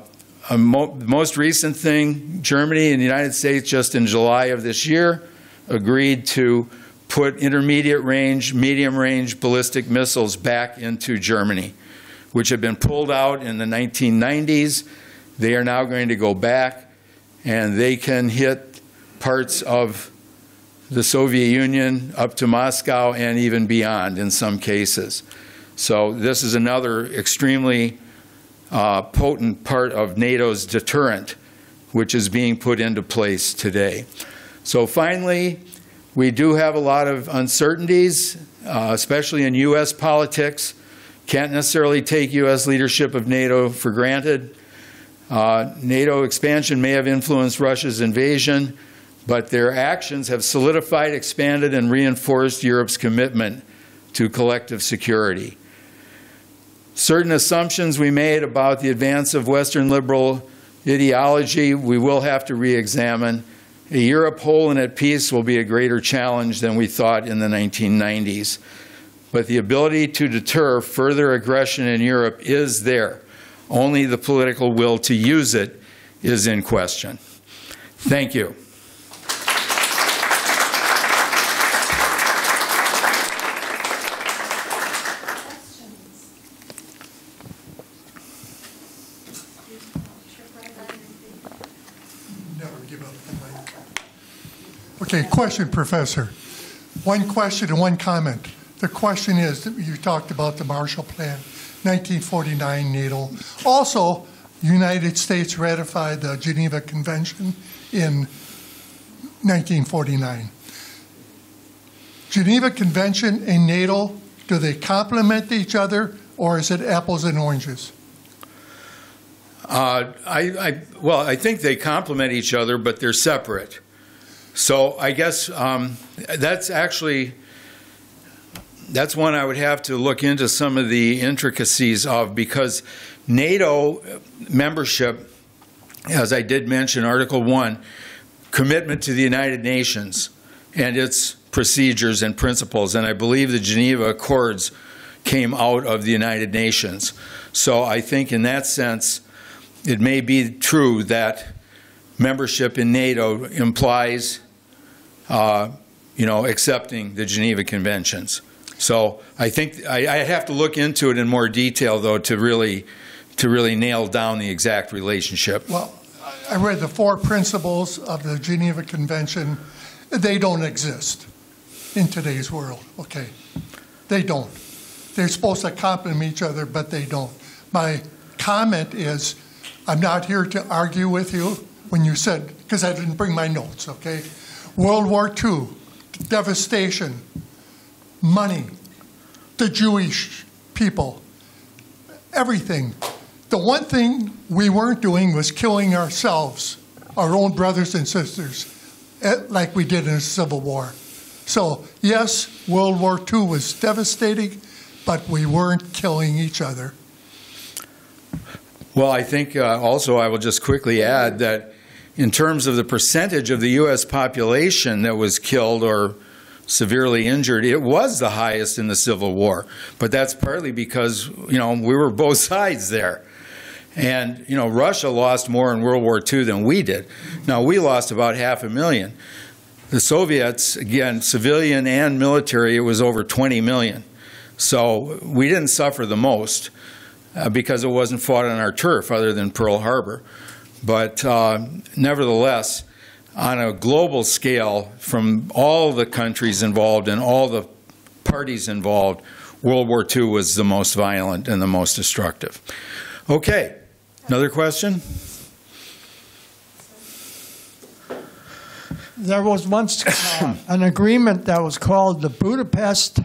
mo- most recent thing, Germany and the United States just in July of this year agreed to put intermediate range, medium range ballistic missiles back into Germany, which had been pulled out in the 1990s. They are now going to go back and they can hit parts of the Soviet Union up to Moscow and even beyond in some cases. So this is another extremely uh, potent part of NATO's deterrent, which is being put into place today. So finally, we do have a lot of uncertainties, uh, especially in U.S. politics. Can't necessarily take U.S. leadership of NATO for granted. Uh, NATO expansion may have influenced Russia's invasion but their actions have solidified, expanded, and reinforced Europe's commitment to collective security. Certain assumptions we made about the advance of Western liberal ideology we will have to re examine. A Europe whole and at peace will be a greater challenge than we thought in the 1990s. But the ability to deter further aggression in Europe is there. Only the political will to use it is in question. Thank you. Okay, question, Professor. One question and one comment. The question is you talked about the Marshall Plan, 1949 NATO. Also, United States ratified the Geneva Convention in 1949. Geneva Convention and NATO, do they complement each other or is it apples and oranges? Uh, I, I, well, I think they complement each other, but they're separate. So I guess um, that's actually that's one I would have to look into some of the intricacies of because NATO membership, as I did mention, Article One, commitment to the United Nations and its procedures and principles, and I believe the Geneva Accords came out of the United Nations. So I think in that sense, it may be true that membership in NATO implies uh, you know, accepting the Geneva Conventions. So I think I, I, have to look into it in more detail, though, to really to really nail down the exact relationship. Well, I read the four principles of the Geneva Convention. They don't exist in today's world. Okay, they don't. They're supposed to complement each other, but they don't. My comment is, I'm not here to argue with you when you said because I didn't bring my notes. Okay World War II, devastation, money, the Jewish people, everything. The one thing we weren't doing was killing ourselves, our own brothers and sisters, eh, like we did in the Civil War. So, yes, World War II was devastating, but we weren't killing each other. Well, I think uh, also I will just quickly add that in terms of the percentage of the U.S. population that was killed or severely injured, it was the highest in the Civil War. But that's partly because, you know, we were both [LAUGHS] sides there. And, you know, Russia lost more in World War II than we did. Now, we lost about half a million. The Soviets, again, civilian and military, it was over 20 million. So we didn't suffer the most uh, because it wasn't fought on our turf other than Pearl Harbor. But uh, nevertheless, on a global scale, from all the countries involved and all the parties involved, World War II was the most violent and the most destructive. Okay, another question? There was once uh, [COUGHS] an agreement that was called the Budapest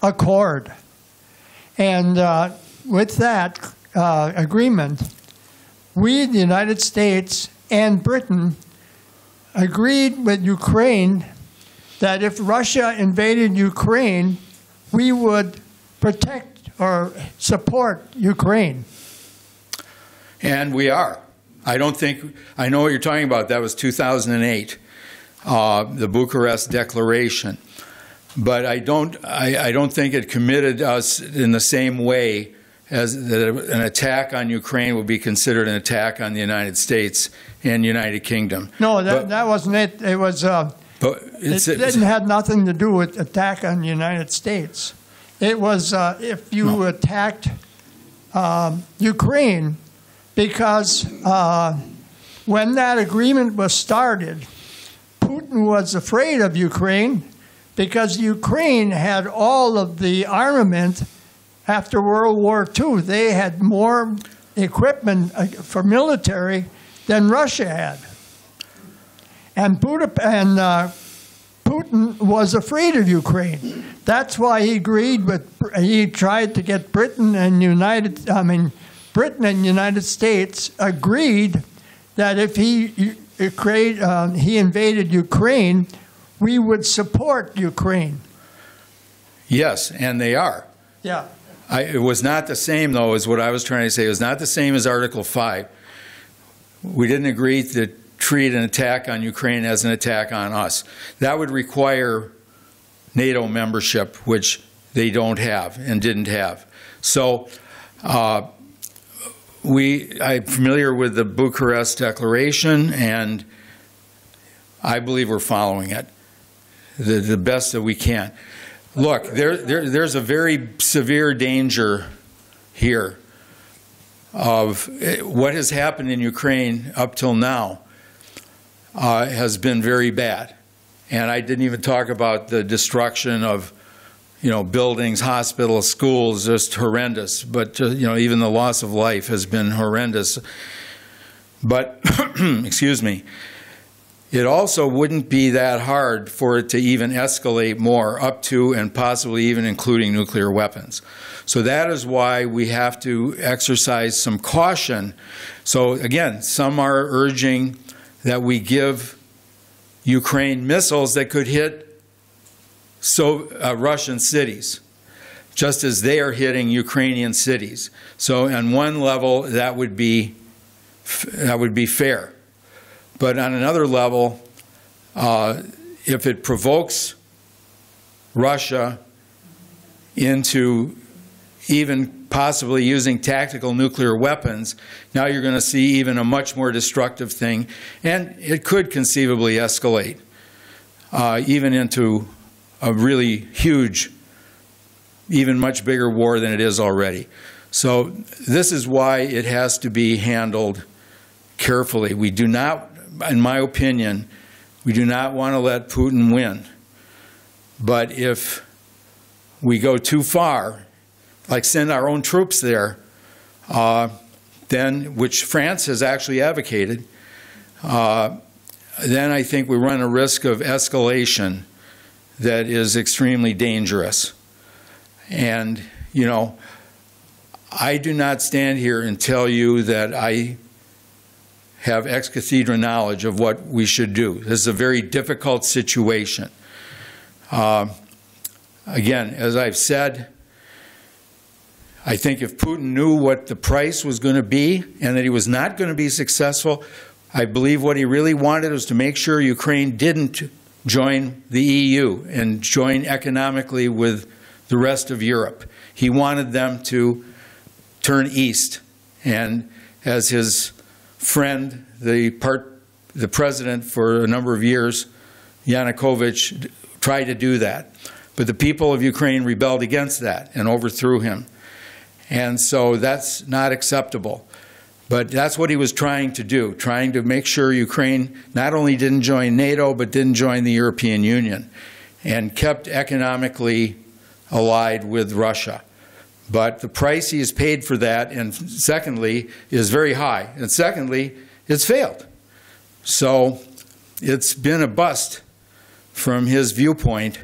Accord. And uh, with that uh, agreement, we, the United States and Britain, agreed with Ukraine that if Russia invaded Ukraine, we would protect or support Ukraine. And we are. I don't think, I know what you're talking about. That was 2008, uh, the Bucharest Declaration. But I don't, I, I don't think it committed us in the same way as that an attack on Ukraine would be considered an attack on the United States and United Kingdom. No, that, But- that wasn't it. It was, uh, But it didn't have nothing to do with attack on the United States. It was uh, if you No. attacked um, Ukraine, because uh, when that agreement was started, Putin was afraid of Ukraine because Ukraine had all of the armament after World War II. They had more equipment uh, for military than Russia had. And, Budap- and uh, Putin was afraid of Ukraine. That's why he agreed with, he tried to get Britain and United, I mean, Britain and United States agreed that if he, Ukraine, uh, he invaded Ukraine, we would support Ukraine. yes, and they are. Yeah. I, it was not the same, though, as what I was trying to say. It was not the same as Article 5. We didn't agree to treat an attack on Ukraine as an attack on us. That would require NATO membership, which they don't have and didn't have. So, uh, we, I'm familiar with the Bucharest Declaration, and I believe we're following it the, the best that we can. Look, there, there, there's a very severe danger here of eh, what has happened in Ukraine up till now uh, has been very bad. And I didn't even talk about the destruction of, you know, buildings, hospitals, schools, just horrendous. But, uh, you know, even the loss of life has been horrendous. But, [CLEARS THROAT] excuse me, it also wouldn't be that hard for it to even escalate more up to and possibly even including nuclear weapons. So that is why we have to exercise some caution. So again, some are urging that we give Ukraine missiles that could hit so uh, Russian cities, just as they are hitting Ukrainian cities. So on one level, that would be that would be fair. But on another level, uh, if it provokes Russia into even possibly using tactical nuclear weapons, now you're going to see even a much more destructive thing, and it could conceivably escalate uh, even into a really huge, even much bigger war than it is already. So this is why it has to be handled carefully. We do not, in my opinion, we do not want to let Putin win. But if we go too far, like send our own troops there, uh, then, which France has actually advocated, uh, then I think we run a risk of escalation that is extremely dangerous. And, you know, I do not stand here and tell you that I have ex cathedra knowledge of what we should do. This is a very difficult situation. Uh, again, as I've said, I think if Putin knew what the price was going to be and that he was not going to be successful, I believe what he really wanted was to make sure Ukraine didn't join the EU and join economically with the rest of Europe. He wanted them to turn east. And as his friend, the part, the president for a number of years, Yanukovych, tried to do that. But the people of Ukraine rebelled against that and overthrew him. And so that's not acceptable. But that's what he was trying to do, trying to make sure Ukraine not only didn't join NATO, but didn't join the European Union and kept economically allied with Russia. But the price he has paid for that, and secondly, is very high. And secondly, it's failed. So it's been a bust from his viewpoint,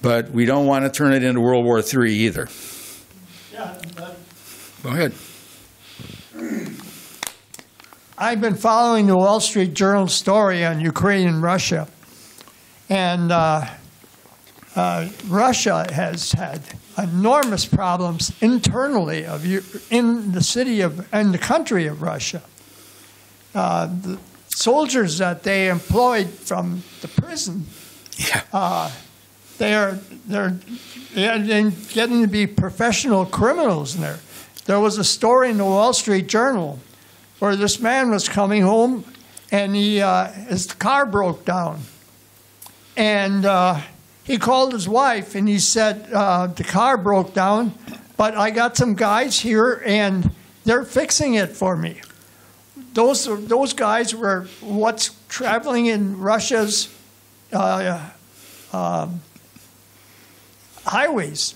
but we don't want to turn it into World War III either. Yeah, Go ahead. I've been following the Wall Street Journal story on Ukraine and Russia, and uh, uh, Russia has had enormous problems internally of in the city of and the country of Russia. Uh, the soldiers that they employed from the prison Yeah. they're they're they're getting to be professional criminals in there. There was a story in the Wall Street Journal where this man was coming home and he uh, his car broke down, and uh, he called his wife and he said uh, the car broke down, but I got some guys here and they're fixing it for me. Those those guys were what's traveling in Russia's. Uh, highways.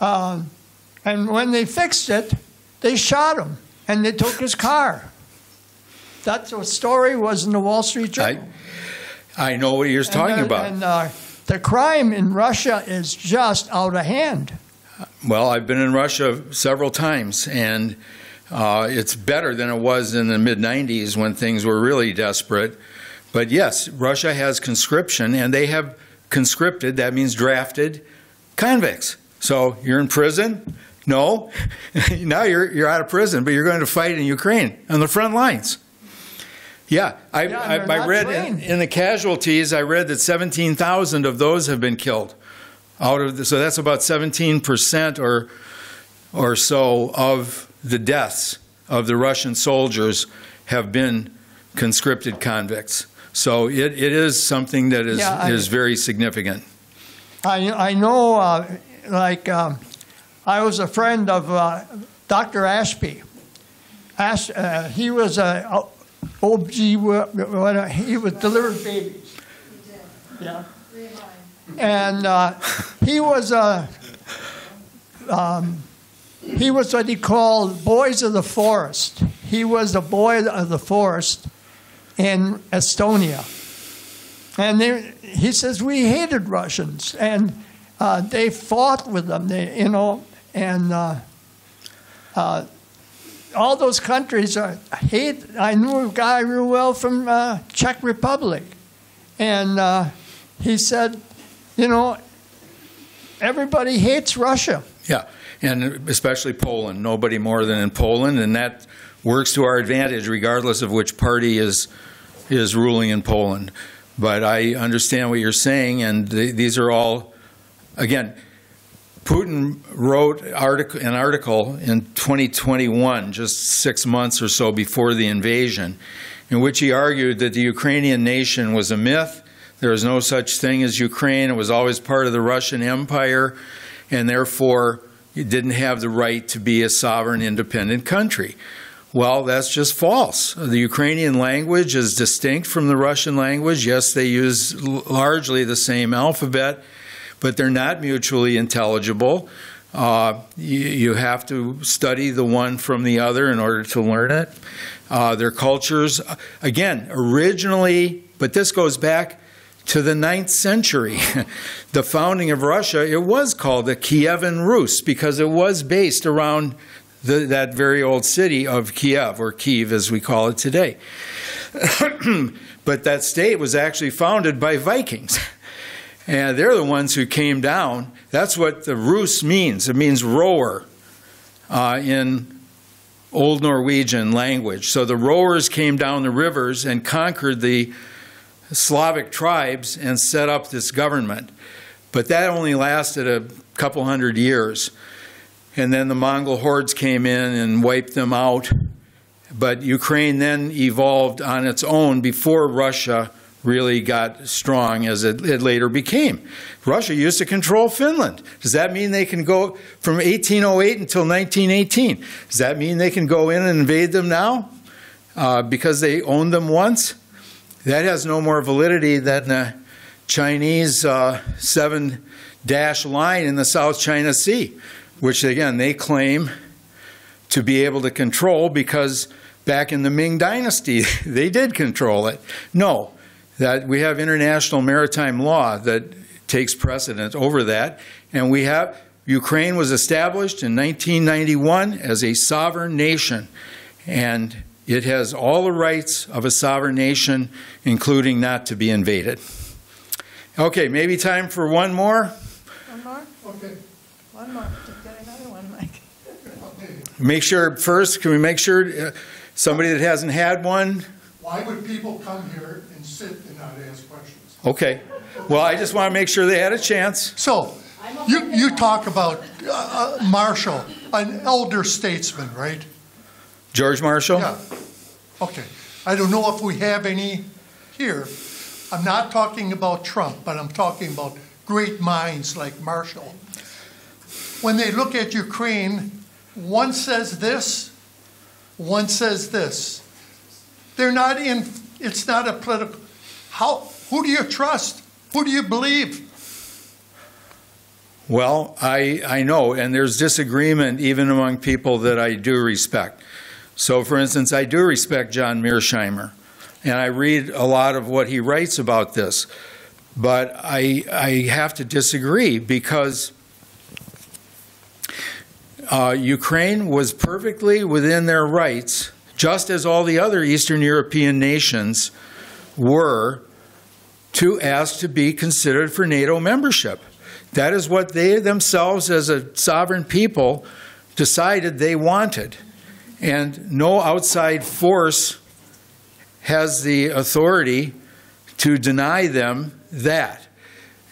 Um, and when they fixed it, they shot him and they took his car. That's what story was in the Wall Street Journal. I know what you're talking and, uh, about. And uh, the crime in Russia is just out of hand. Well, I've been in Russia several times, and uh, it's better than it was in the mid 90s when things were really desperate. But yes, Russia has conscription, and they have conscripted, that means drafted, convicts. So you're in prison? No. [LAUGHS] now you're, you're out of prison, but you're going to fight in Ukraine on the front lines. Yeah, I, Yeah, I, I read in, in the casualties, I read that 17,000 of those have been killed. Out of the, so that's about 17% or or so of the deaths of the Russian soldiers have been conscripted convicts. So it, it is something that is, Yeah, I- is very significant. I, I know, uh, like, um, I was a friend of uh, Dr. Ashby. Ash, uh, he was a OB, what- he was delivered babies. Yeah. And uh, he was a, um, he was what he called boys of the forest. He was a boy of the forest in Estonia. And they, he says we hated Russians, and uh, they fought with them. They, you know, and uh, uh, all those countries are hate. I knew a guy real well from uh, Czech Republic, and uh, he said, you know, everybody hates Russia. Yeah, and especially Poland. Nobody more than in Poland, and that works to our advantage, regardless of which party is is ruling in Poland. But I understand what you're saying, and th- these are all, again, Putin wrote artic- an article in 2021, just six months or so before the invasion, in which he argued that the Ukrainian nation was a myth. There is no such thing as Ukraine. It was always part of the Russian Empire, and therefore it didn't have the right to be a sovereign, independent country. Well, that's just false. The Ukrainian language is distinct from the Russian language. Yes, they use largely the same alphabet, but they're not mutually intelligible. Uh, you, you have to study the one from the other in order to learn it. Uh, their cultures, again, originally, but this goes back to the ninth century. [LAUGHS] the founding of Russia, it was called the Kievan Rus because it was based around the, that very old city of Kiev, or Kyiv as we call it today. [CLEARS THROAT] but that state was actually founded by Vikings. [LAUGHS] And they're the ones who came down. That's what the Rus means. It means rower uh, in Old Norwegian language. So the rowers came down the rivers and conquered the Slavic tribes and set up this government. But that only lasted a couple hundred years. And then the Mongol hordes came in and wiped them out. But Ukraine then evolved on its own before Russia really got strong as it, it later became. Russia used to control Finland. Does that mean they can go from 1808 until 1918? Does that mean they can go in and invade them now uh, because they owned them once? That has no more validity than the Chinese uh, seven dash line in the South China Sea, which again they claim to be able to control because back in the Ming Dynasty [LAUGHS] they did control it. No, that we have international maritime law that takes precedence over that, and we have Ukraine was established in 1991 as a sovereign nation, and it has all the rights of a sovereign nation, including not to be invaded. Okay, maybe time for one more? One more? Okay. One more. Get another one, Mike. [LAUGHS] Make sure, first, can we make sure, uh, somebody that hasn't had one? Why would people come here and sit not ask questions? Okay. Well, I just want to make sure they had a chance. So, you, you talk about uh, uh, Marshall, an elder statesman, right? George Marshall? Yeah. Okay. I don't know if we have any here. I'm not talking about Trump, but I'm talking about great minds like Marshall. When they look at Ukraine, one says this, one says this. They're not in, it's not a political, how, who do you trust? Who do you believe? Well, I, I know, and there's disagreement even among people that I do respect. So, for instance, I do respect John Mearsheimer, and I read a lot of what he writes about this. But I, I have to disagree because uh, Ukraine was perfectly within their rights, just as all the other Eastern European nations were, to ask to be considered for NATO membership. That is what they themselves, as a sovereign people, decided they wanted. And no outside force has the authority to deny them that.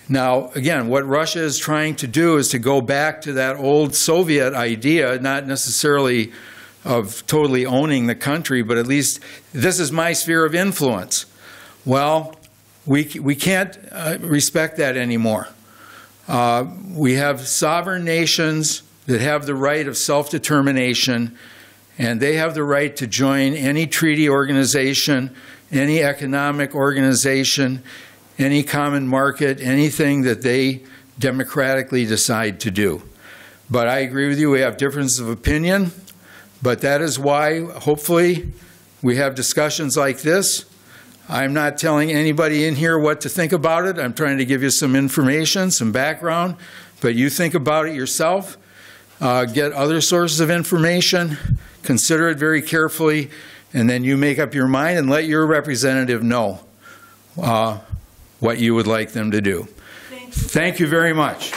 Now, again, what Russia is trying to do is to go back to that old Soviet idea, not necessarily of totally owning the country, but at least this is my sphere of influence. Well, we, we can't uh, respect that anymore. Uh, we have sovereign nations that have the right of self determination, and they have the right to join any treaty organization, any economic organization, any common market, anything that they democratically decide to do. But I agree with you, we have differences of opinion, but that is why, hopefully, we have discussions like this. I'm not telling anybody in here what to think about it. I'm trying to give you some information, some background, but you think about it yourself. Uh, get other sources of information, consider it very carefully, and then you make up your mind and let your representative know uh, what you would like them to do. Thank you very much.